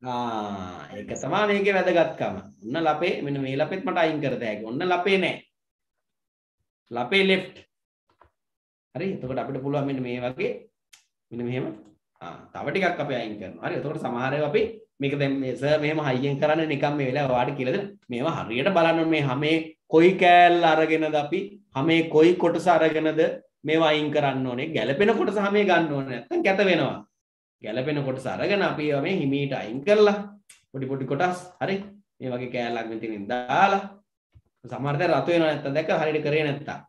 S3: ආ ඒක තමයි මේකේ වැදගත්කම. ඔන්න ලපේ මෙන්න මේ ලපෙත් මට අයින් කර දෙයක්. ඔන්න ලපේ නෑ. ලපේ left. හරි. එතකොට අපිට පුළුවන් මෙන්න මේ වගේ මෙන්න මෙහෙම ආ තව ටිකක් අපි අයින් කරනවා. හරි. එතකොට සමහර ඒවා අපි මේක දැන් මේ සර් මෙහෙම හයියෙන් කරන්නේ නිකන් මේ වෙලාව වාඩි කියලා දෙන. මේවා හරියට බලන්න ඕනේ මේ හැමේ කොයි කෑල්ල අරගෙනද අපි හැමේ කොයි කොටස අරගෙනද මේවා අයින් කරන්න ඕනේ. ගැළපෙන කොටස හැමේ ගන්න ඕනේ. නැත්නම් කැත වෙනවා. ගැලපෙන කොටස අරගෙන අපි මේ හිමීට අයින් කරලා පොඩි පොඩි කොටස් හරි මේ වගේ කෑල්ලක් මෙතනින් දාලා සමහර දැන් රතු වෙනවා නැත්තම් දැක්ක හරියට කරේ නැත්තම්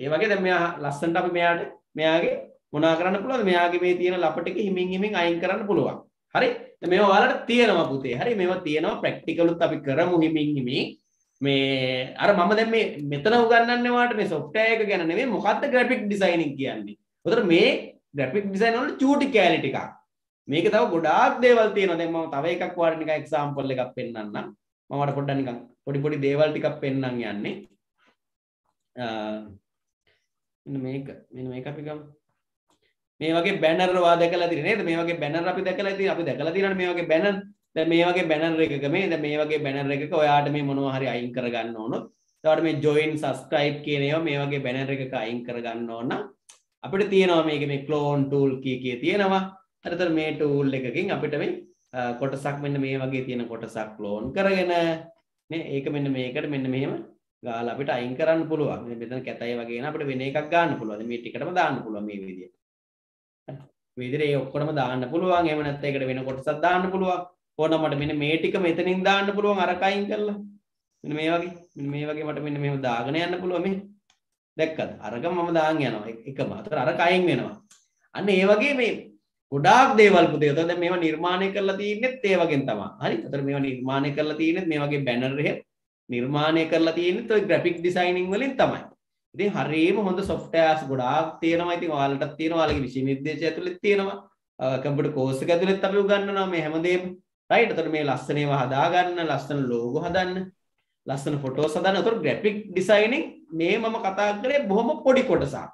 S3: ඒ වගේ දැන් මෙයා ලස්සනට අපි මෙයාට මෙයාගේ මොනා කරන්න පුළුවන්ද මෙයාගේ මේ තියෙන ලප ටික හිමින් හිමින් අයින් කරන්න පුළුවන් හරි දැන් මේවා ඔයාලට තියෙනවා පුතේ හරි මේවා තියෙනවා ප්‍රැක්ටිකලුත් අපි කරමු හිමින් හිමින් මේ අර මම දැන් මේ මෙතන උගන්වන්නේ වාට මේ software එක ගැන නෙමෙයි මොකද්ද graphic designing කියන්නේ. උතර මේ graphic design වල චූටි කෑලි ටිකක්. මේක තව ගොඩාක් දේවල් තියෙනවා. දැන් මම තව එකක් වාට නිකන් example එකක් පෙන්නන්නම්. මම වාට පොඩ්ඩක් නිකන් පොඩි පොඩි දේවල් ටිකක් පෙන්නන්න යන්නේ. මෙන්න මේක මෙන්න මේක අපි ගමු. මේ වගේ බැනර් වා දැකලා තියෙන නේද? මේ වගේ බැනර් අපි දැකලා තියෙන අපි දැකලා තියෙනවානේ මේ වගේ බැනර්. දැන් මේ වගේ බැනර් එකක මේ දැන් මේ වගේ බැනර් එකක ඔයාට මේ මොනවා හරි අයින් කරගන්න ඕනොත් එතකොට මේ join subscribe කියන ඒවා මේ වගේ බැනර් එකක අයින් කරගන්න ඕන නම් අපිට තියෙනවා මේක මේ clone tool කී කී තියෙනවා. හරිද මේ tool එකකින් අපිට මේ කොටසක් මෙන්න මේ වගේ තියෙන කොටසක් clone කරගෙන නේ ඒක මෙන්න මේකට මෙන්න මෙහෙම ගාලා අපිට අයින් කරන්න පුළුවන්. මේ මෙතන කැතයි වගේ න අපිට වෙන එකක් ගන්න පුළුවන්. මේ ටිකටම දාන්න පුළුවන් මේ විදිහට. මේ විදිහට ඒ ඔක්කොම දාන්න පුළුවන්. එහෙම නැත්නම් ඒකට වෙන කොටසක් දාන්න පුළුවන්. ඕනනම් මට මෙන්න මේ ටික මෙතනින් දාන්න පුළුවන් අරක අයින් කරලා. මෙන්න මේ වගේ. මෙන්න මේ වගේ මට මෙන්න මෙහෙම දාගෙන යන්න පුළුවන් මේ. දැක්කද? අරක මම දාන් යනවා. එකම. අතර අරක අයින් වෙනවා. අන්න ඒ වගේ මේ ගොඩාක් දේවල් පුතේ. එතකොට දැන් මේවා නිර්මාණය කරලා තියෙන්නේත් ඒ වගේන් තමයි. හරි? එතකොට මේවා නිර්මාණය කරලා තියෙන්නේත් මේ වගේ බැනර් එක නිර්මාණය කරලා තියෙන්නේත් ඔය ග්‍රැෆික් ඩිසයිනින් වලින් තමයි. ඉතින් හරියම හොඳ සොෆ්ට්වෙයාර්ස් ගොඩාක් තියෙනවා. ඉතින් ඔයාලටත් තියෙනවා. ඔයාලගේ විෂය නිර්දේශය ඇතුළෙත් තියෙනවා. කම්පියුටර් කෝස් එක ඇතුළෙත් අපි උගන්වනවා මේ හැමදේම. රයිට්? එතකොට මේ ලස්සන ඒවා හදාගන්න, ලස්සන ලෝගෝ හදන්න, ලස්සන ෆොටෝස් හදන්න. එතකොට ග්‍රැෆික් ඩිසයිනින් මේ මම කතා කරේ බොහොම පොඩි කොටසක්.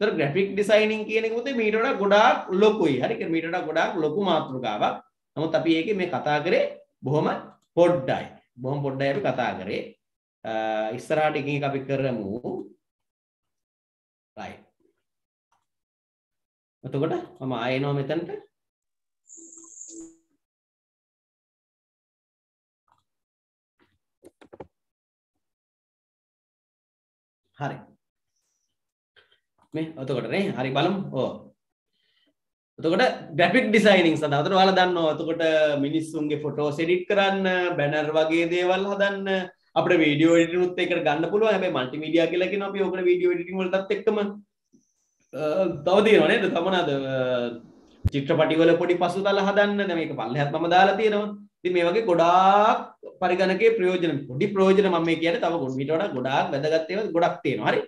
S3: තර ග්‍රෆික් ඩිසයිනින් කියන එක මුතේ මීට වඩා ගොඩාක් ලොකුයි. හරි මීට වඩා ගොඩාක් ලොකු මාතෘකාවක්. නමුත් අපි ඒකේ මේ කතා කරේ බොහොම පොඩ්ඩයි. බොහොම පොඩ්ඩයි අපි කතා කරේ. ඉස්සරහට එකින් එක අපි කරමු. Right. එතකොට මම ආයෙනවා මෙතනට. හරි. මේ එතකොට නේ හරි බලමු ඕ එතකොට ග්‍රැෆික් ඩිසයිනින් සඳහා එතකොට ඔයාලා දන්නවා එතකොට මිනිස්සුන්ගේ ෆොටෝස් එඩිට් කරන්න බැනර් වගේ දේවල් හදන්න අපිට වීඩියෝ එඩිටින් උත් එකට ගන්න පුළුවන්. හැබැයි මල්ටිමීඩියා කියලා කියනවා අපි ඕකට වීඩියෝ එඩිටින් වලටත් එක්කම තව තියෙනවා නේද? තමනද චිත්‍රපටි වල පොඩි පසුතල හදන්න. දැන් මේක පල්ලෙහාත් මම දාලා තියෙනවා. ඉතින් මේ වගේ ගොඩාක් පරිගණකයේ ප්‍රයෝජන පොඩි ප්‍රයෝජන මම මේ කියන්නේ තව මීට වඩා ගොඩාක් වැදගත් ඒවා ගොඩක් තියෙනවා. හරි?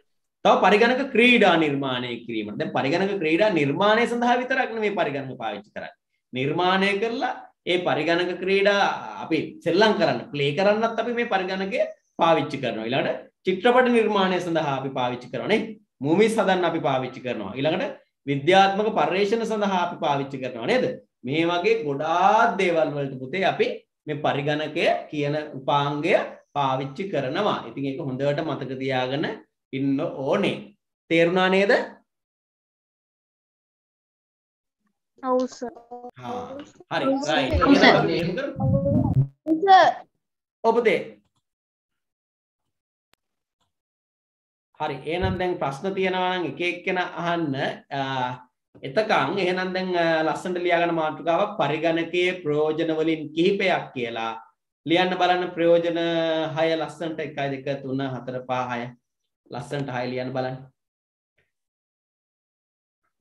S3: තව පරිගණක ක්‍රීඩා නිර්මාණය කිරීමට දැන් පරිගණක ක්‍රීඩා නිර්මාණය සඳහා විතරක් නෙමෙයි පරිගණක පාවිච්චි කරන්නේ. නිර්මාණය කරලා ඒ පරිගණක ක්‍රීඩා අපි සෙල්ලම් කරන්න ප්ලේ කරන්නත් අපි මේ පරිගණකය පාවිච්චි කරනවා. ඊළඟට චිත්‍රපට නිර්මාණය සඳහා අපි පාවිච්චි කරනවා නේ. මූවිස් හදන්න අපි පාවිච්චි කරනවා. ඊළඟට විද්‍යාත්මක පර්යේෂණ සඳහා අපි පාවිච්චි කරනවා නේද? මේ වගේ ගොඩාක් දේවල් වලට පුතේ අපි මේ පරිගණකය කියන උපාංගය පාවිච්චි කරනවා. ඉතින් ඒක හොඳට මතක තියාගෙන ඉන්න ඕනේ. තේරුණා නේද?
S4: ඔව් සර්
S3: හා හරි රයිට් ඔබදේ හරි එහෙනම් දැන් ප්‍රශ්න තියෙනවා නම් එක එක්කෙනා අහන්න එතකන් එහෙනම් දැන් ලස්සනට ලියාගන්න මාතෘකාවක් පරිගණකයේ ප්‍රයෝජන වලින් කිහිපයක් කියලා ලියන්න බලන්න ප්‍රයෝජන 6 ලස්සනට 1 2 3 4 5 6 ලස්සනට 6 ලියන්න බලන්න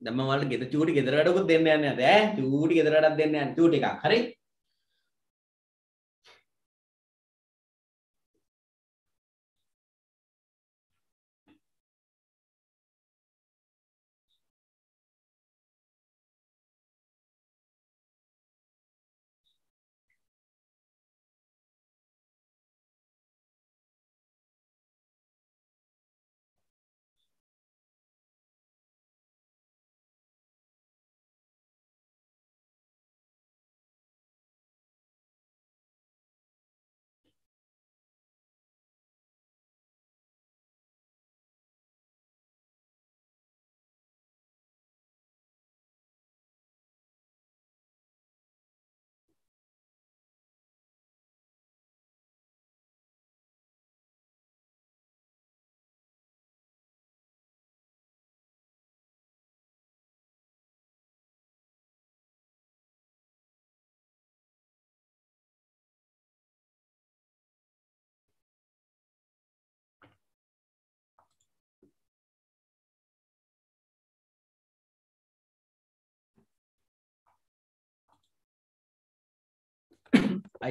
S3: දැන් මම වලට ගෙදර චූටි ගෙදර වැඩකුත් දෙන්න යන්නේ නැද ඈ? චූටි ගෙදර වැඩක් දෙන්න යන්නේ. චූටි එකක්. හරි?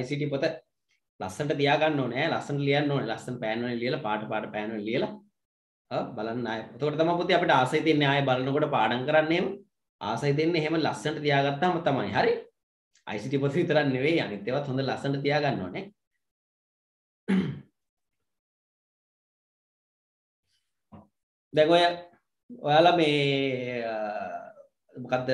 S3: ICT පොත ලස්සනට තියාගන්න ඕනේ ලස්සනට ලියන්න ඕනේ. ලස්සන පෑන් වලින් ලියලා පාට පාට පෑන් වලින් ලියලා ඔව් බලන්න ආයෙ. එතකොට තමයි පුතේ අපිට ආසයි තියන්නේ ආයෙ බලනකොට පාඩම් කරන්න එහෙම. ආසයි දෙන්නේ එහෙම ලස්සනට තියාගත්තාම තමයි. හරි? ICT පොත විතරක් නෙවෙයි. අනිත් ඒවාත් හොඳ ලස්සනට තියාගන්න ඕනේ. දැන් ඔය ඔයාලා මේ අ, මොකක්ද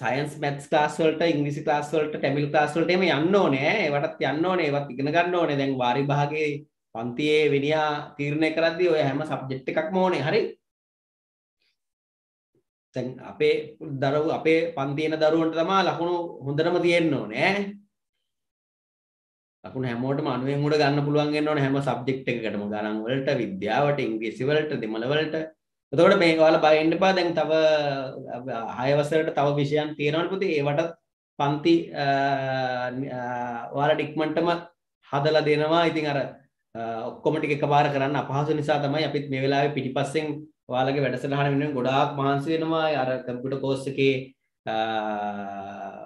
S3: සයන්ස් මැත්ස් ක්ලාස් වලට ඉංග්‍රීසි ක්ලාස් වලට ටැමිල් ක්ලාස් වලට එහෙම යන්න ඕනේ ඈ. ඒවටත් යන්න ඕනේ. ඒවත් ඉගෙන ගන්න ඕනේ. දැන් වාරි භාගයේ පන්තියේ විනයා තීරණය කරද්දී ඔය හැම සබ්ජෙක්ට් එකක්ම ඕනේ. හරි? දැන් අපේ දරුවෝ අපේ පන්තියේන දරුවන්ට තමයි ලකුණු හොඳටම තියෙන්න ඕනේ ඈ. ලකුණු හැමෝටම අනුවෙන් උඩ ගන්න පුළුවන් වෙන්න ඕනේ හැම සබ්ජෙක්ට් එකකටම ගණන් වලට විද්‍යාවට ඉංග්‍රීසි වලට දෙමළ වලට එතකොට මේ ඔයාලා බලන්න එපා. දැන් තව 6 වසරට තව විෂයන් තියෙනවනේ පුතේ? ඒවට පන්ති අ, අ, ඔයාලා ඉක්මනටම හදලා දෙනවා. ඉතින් අර අ, ඔක්කොම ටික එකපාර කරන්න අපහසු නිසා තමයි අපිත් මේ වෙලාවේ පිටිපස්සෙන් ඔයාලගේ වැඩසටහන වෙනුවෙන් ගොඩාක් මහන්සි වෙනවා. අර කම්පියුටර් කෝස් එකේ අ,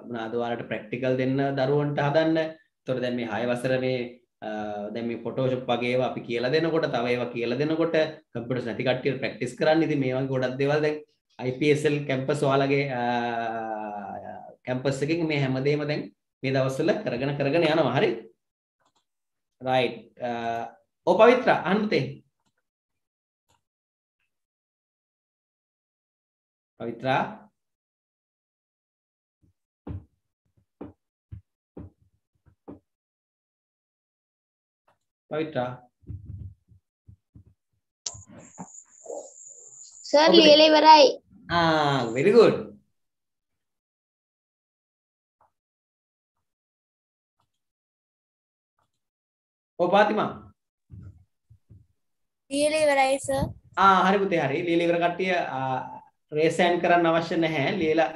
S3: මොනවාද ඔයාලට ප්‍රැක්ටිකල් දෙන්න දරුවන්ට හදන්න. එතකොට දැන් මේ 6 වසර මේ අ, දැන් මේ ෆොටෝෂොප් වගේ ඒවා අපි කියලා දෙනකොට තව ඒවා කියලා දෙනකොට කම්පියුටර්ස් නැති කට්ටියට ප්‍රැක්ටිස් කරන්න ඉතින් මේ වගේ ගොඩක් දේවල් දැන් IPSL කැම්පස් ඔයාලගේ කැම්පස් එකකින් මේ හැමදේම දැන් මේ දවස්වල කරගෙන කරගෙන යනවා. හරි? රයිට් ඔ පවිත්‍ර අහන්න තේ පවිත්‍රා? පවිත්‍රා
S5: සර් ලියලා ඉවරයි
S3: Ah, very good. ඔව් පාතිමා.
S5: ලියලා ඉවරයි සර්
S3: ආ හරි පුතේ හරි. ලියලා ඉවර කට්ටිය රේසෑන් කරන්න අවශ්‍ය නැහැ. ලියලා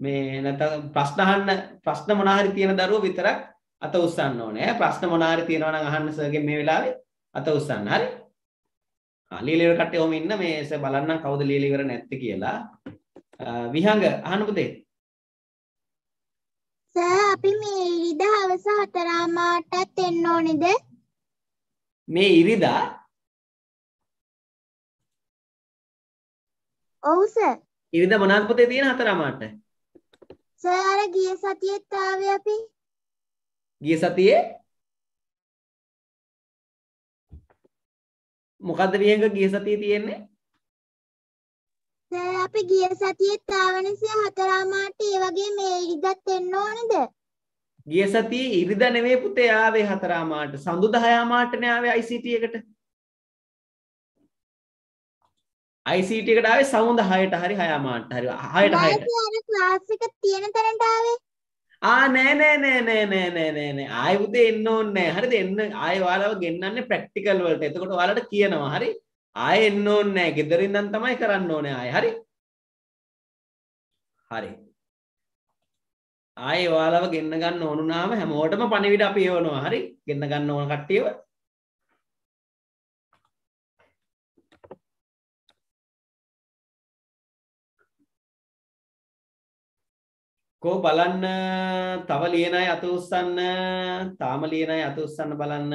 S3: මේ නැත්නම් ප්‍රශ්න අහන්න ප්‍රශ්න මොනවා හරි තියෙන දරුවෝ විතරක් අත උස්සන්න ඕනේ. ප්‍රශ්න මොනවා හරි තියෙනවා නම් අහන්න සර්ගෙන් මේ වෙලාවේ අත උස්සන්න. හරි? ආ ලියලා ඉවර කට්ටිය ඔහම ඉන්න මේ සර් බලන්නම් කවුද ලියලා ඉවර නැත්තේ කියලා. ආ, විහංග අහන්න පුතේ.
S4: සර් අපි මේ ඉරිදා හවස හතරාමාටත් එන්න ඕනේද?
S3: මේ ඉරිදා
S4: ඔව් සර්.
S3: ඉරිදා මොනවාද පුතේ තියෙන හතරමාට?
S4: සර් අර ගිය සතියේත් ආවේ අපි.
S3: ගිය සතියේ මොකද්ද විහංග ගිය සතියේ තියෙන්නේ?
S4: සර් අපි ගිය සතියේත් ආව නිසා හතරාමාට ඒ වගේ මේ ඉරිදත් එන්න ඕනේද?
S3: ගිය සතියේ ඉරිදා නෙමෙයි පුතේ ආවේ හතරමාට. සඳුදා හයමාටනේ ආවේ ICT එකට. ICT එකට ආවේ සමුදා 6ට හරි 6 මාට හරි 6ට 6ට.
S4: අර ක්ලාස් එක තියෙන තැනට ආවේ.
S3: ආ නෑ නෑ නෑ නෑ නෑ නෑ නෑ නෑ. ආයෙ පුතේ එන්න ඕනේ නෑ. හරිද? එන්න ආයෙ ඔයාලව ගෙන්නන්නේ ප්‍රැක්ටිකල් වලට. එතකොට ඔයාලට කියනවා හරි? ආයෙ එන්න ඕනේ නෑ. ගෙදර ඉඳන් තමයි කරන්න ඕනේ ආයෙ. හරි? හරි. ආයෙ ඔයාලව ගෙන්න ගන්න ඕන නාම හැමෝටම පණිවිඩ අපි එවනවා. හරි? ගෙන්න ගන්න ඕන කට්ටියව. කෝ බලන්න තව ලියන අය අත උස්සන්න තාම ලියන අය අත උස්සන්න බලන්න.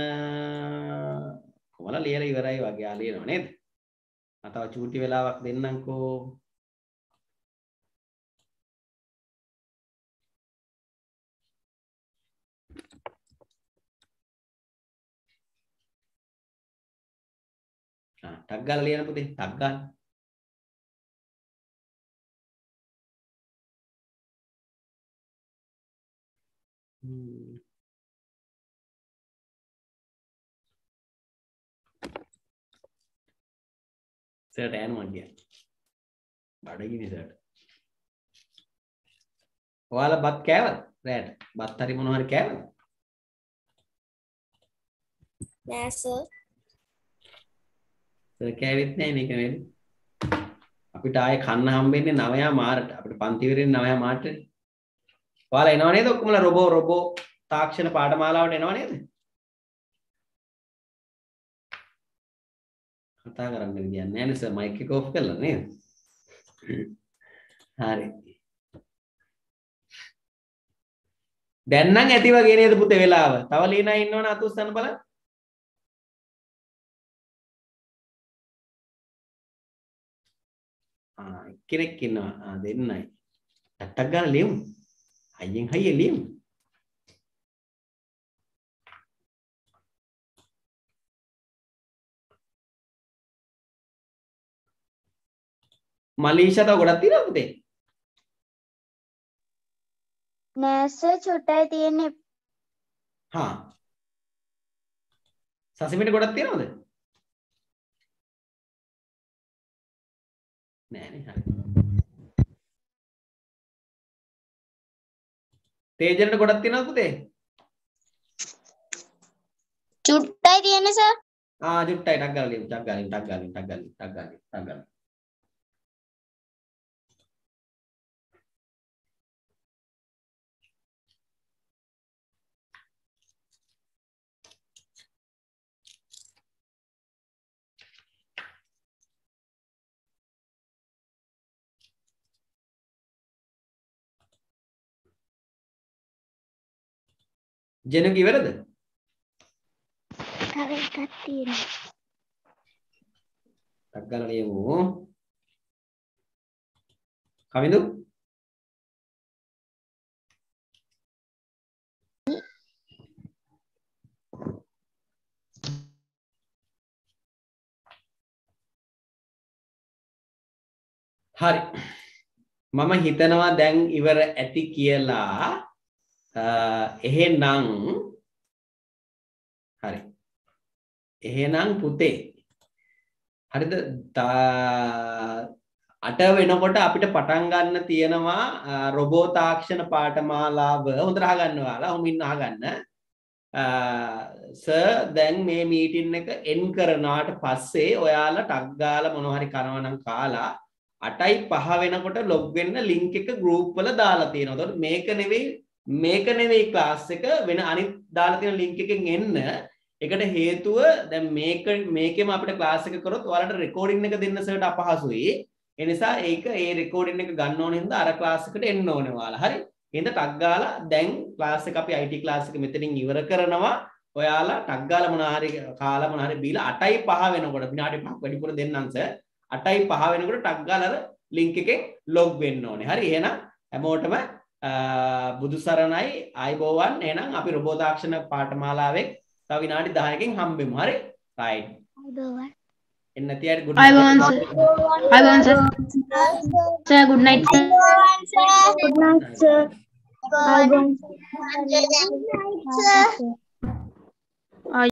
S3: කොමලා ලියලා ඉවරයි වගේ ආ ලියනව නේද? මම තව චූටි වෙලාවක් දෙන්නම්කෝ. ආ ටක් ගාලා ලියන්න පුතේ. ටක් ගාලා Hmm. සර්ට යනවා කිය බඩගිනි සර්ට ඔයාලා බත් කෑවද? රෑට? බත් හරි මොනවා හරි කෑවද?
S6: නෑ සර්
S3: සර් කෑවෙත් නැහැ මේක නේද අපිට ආයේ කන්න හම්බෙන්නේ 9 මාරට. අපිට පන්ති ඉවරෙන්නේ 9 මාරට ඔයාලා එනව නේද? ඔක්කොමලා රොබෝ රොබෝ තාක්ෂණ පාඨමාලාවට එනව නේද? කතා කරන්න විදියක් නැහැ නේ සර් මයික් එක ඔෆ් කරලා නේද? හරි. දැන් නම් ඇති වගේ නේද පුතේ වෙලාව? තව ලීනා ඉන්නවනේ අත උස්සන්න බලන්න ආ එක්කෙනෙක් ඉන්නවා. ආ දෙන්නයි. ටට්ටක් ගාලා ලියමු. හයියෙන් හයියෙන් ලියමු මලීෂා තව ගොඩක් තියෙනවද පුතේ
S4: නෑ සර් චුට්ටයි තියෙන්නේ
S3: හා සසිමිට ගොඩක් තියෙනවද නෑනේ හරි තේජනට ගොඩක් තියෙනවද පුතේ?
S6: චුට්ටයි තියෙන්නේ සර්
S3: ආ ජුට්ටයි ටක් ගාලා ලියමු. ටක් ගාලා ටක් ගාලා ටක් ගාලා ටක් ගාලා ටක් ගාලා ජෙනුක ඉවරද?
S4: තව එකක් තියෙනවා.
S3: ටක් ගාලා ලියමු කවිඳු? හරි. මම හිතනවා දැන් ඉවර ඇති කියලා එහෙනම් හරි. එහෙනම් පුතේ හරිද? අට වෙනකොට අපිට පටන් ගන්න තියෙනවා රොබෝ තාක්ෂණ පාඨමාලාව. හොඳට අහගන්න ඔයාලා හොමින් අහගන්න සර් දැන් මේ මීටින් එක එන් කරනාට පස්සේ ඔයාලා ටක් ගාලා මොනවා හරි කරනවා නම් කාලා 8යි 5 වෙනකොට ලොග් වෙන්න ලින්ක් එක ගෲප් වල දාලා තියෙනවා. එතකොට මේක නෙවෙයි මේක නෙවෙයි ක්ලාස් එක. වෙන අනිත් දාලා තියෙන ලින්ක් එකෙන් එන්න. ඒකට හේතුව දැන් මේක මේකෙම අපිට ක්ලාස් එක කරොත් ඔයාලට රෙකෝඩින් එක දෙන්න සර්ට අපහසුයි. ඒ නිසා ඒක ඒ රෙකෝඩින් එක ගන්න ඕන හින්දා අර ක්ලාස් එකට එන්න ඕනේ ඔයාලා. හරි? එහෙනම් ටක් ගාලා දැන් ක්ලාස් එක අපි IT ක්ලාස් එක මෙතනින් ඉවර කරනවා. ඔයාලා ටක් ගාලා මොන හරි කාලා මොන හරි බීලා 8යි 5 වෙනකොට විනාඩි 5ක් වැඩිපුර දෙන්නම් සර් 8යි 5 වෙනකොට ටක් ගාලා අර ලින්ක් එකෙන් ලොග් වෙන්න ඕනේ. හරි? එහෙනම් හැමෝටම බුදු සරණයි. අයිබෝවන්. එනම් අපි රොබෝධක්ෂණ පාටමාලාවෙක් තවිනාඩි දායකින් හම්බෙමු. හරි?
S4: රයි
S3: එන්න තියට good
S4: good
S6: night good night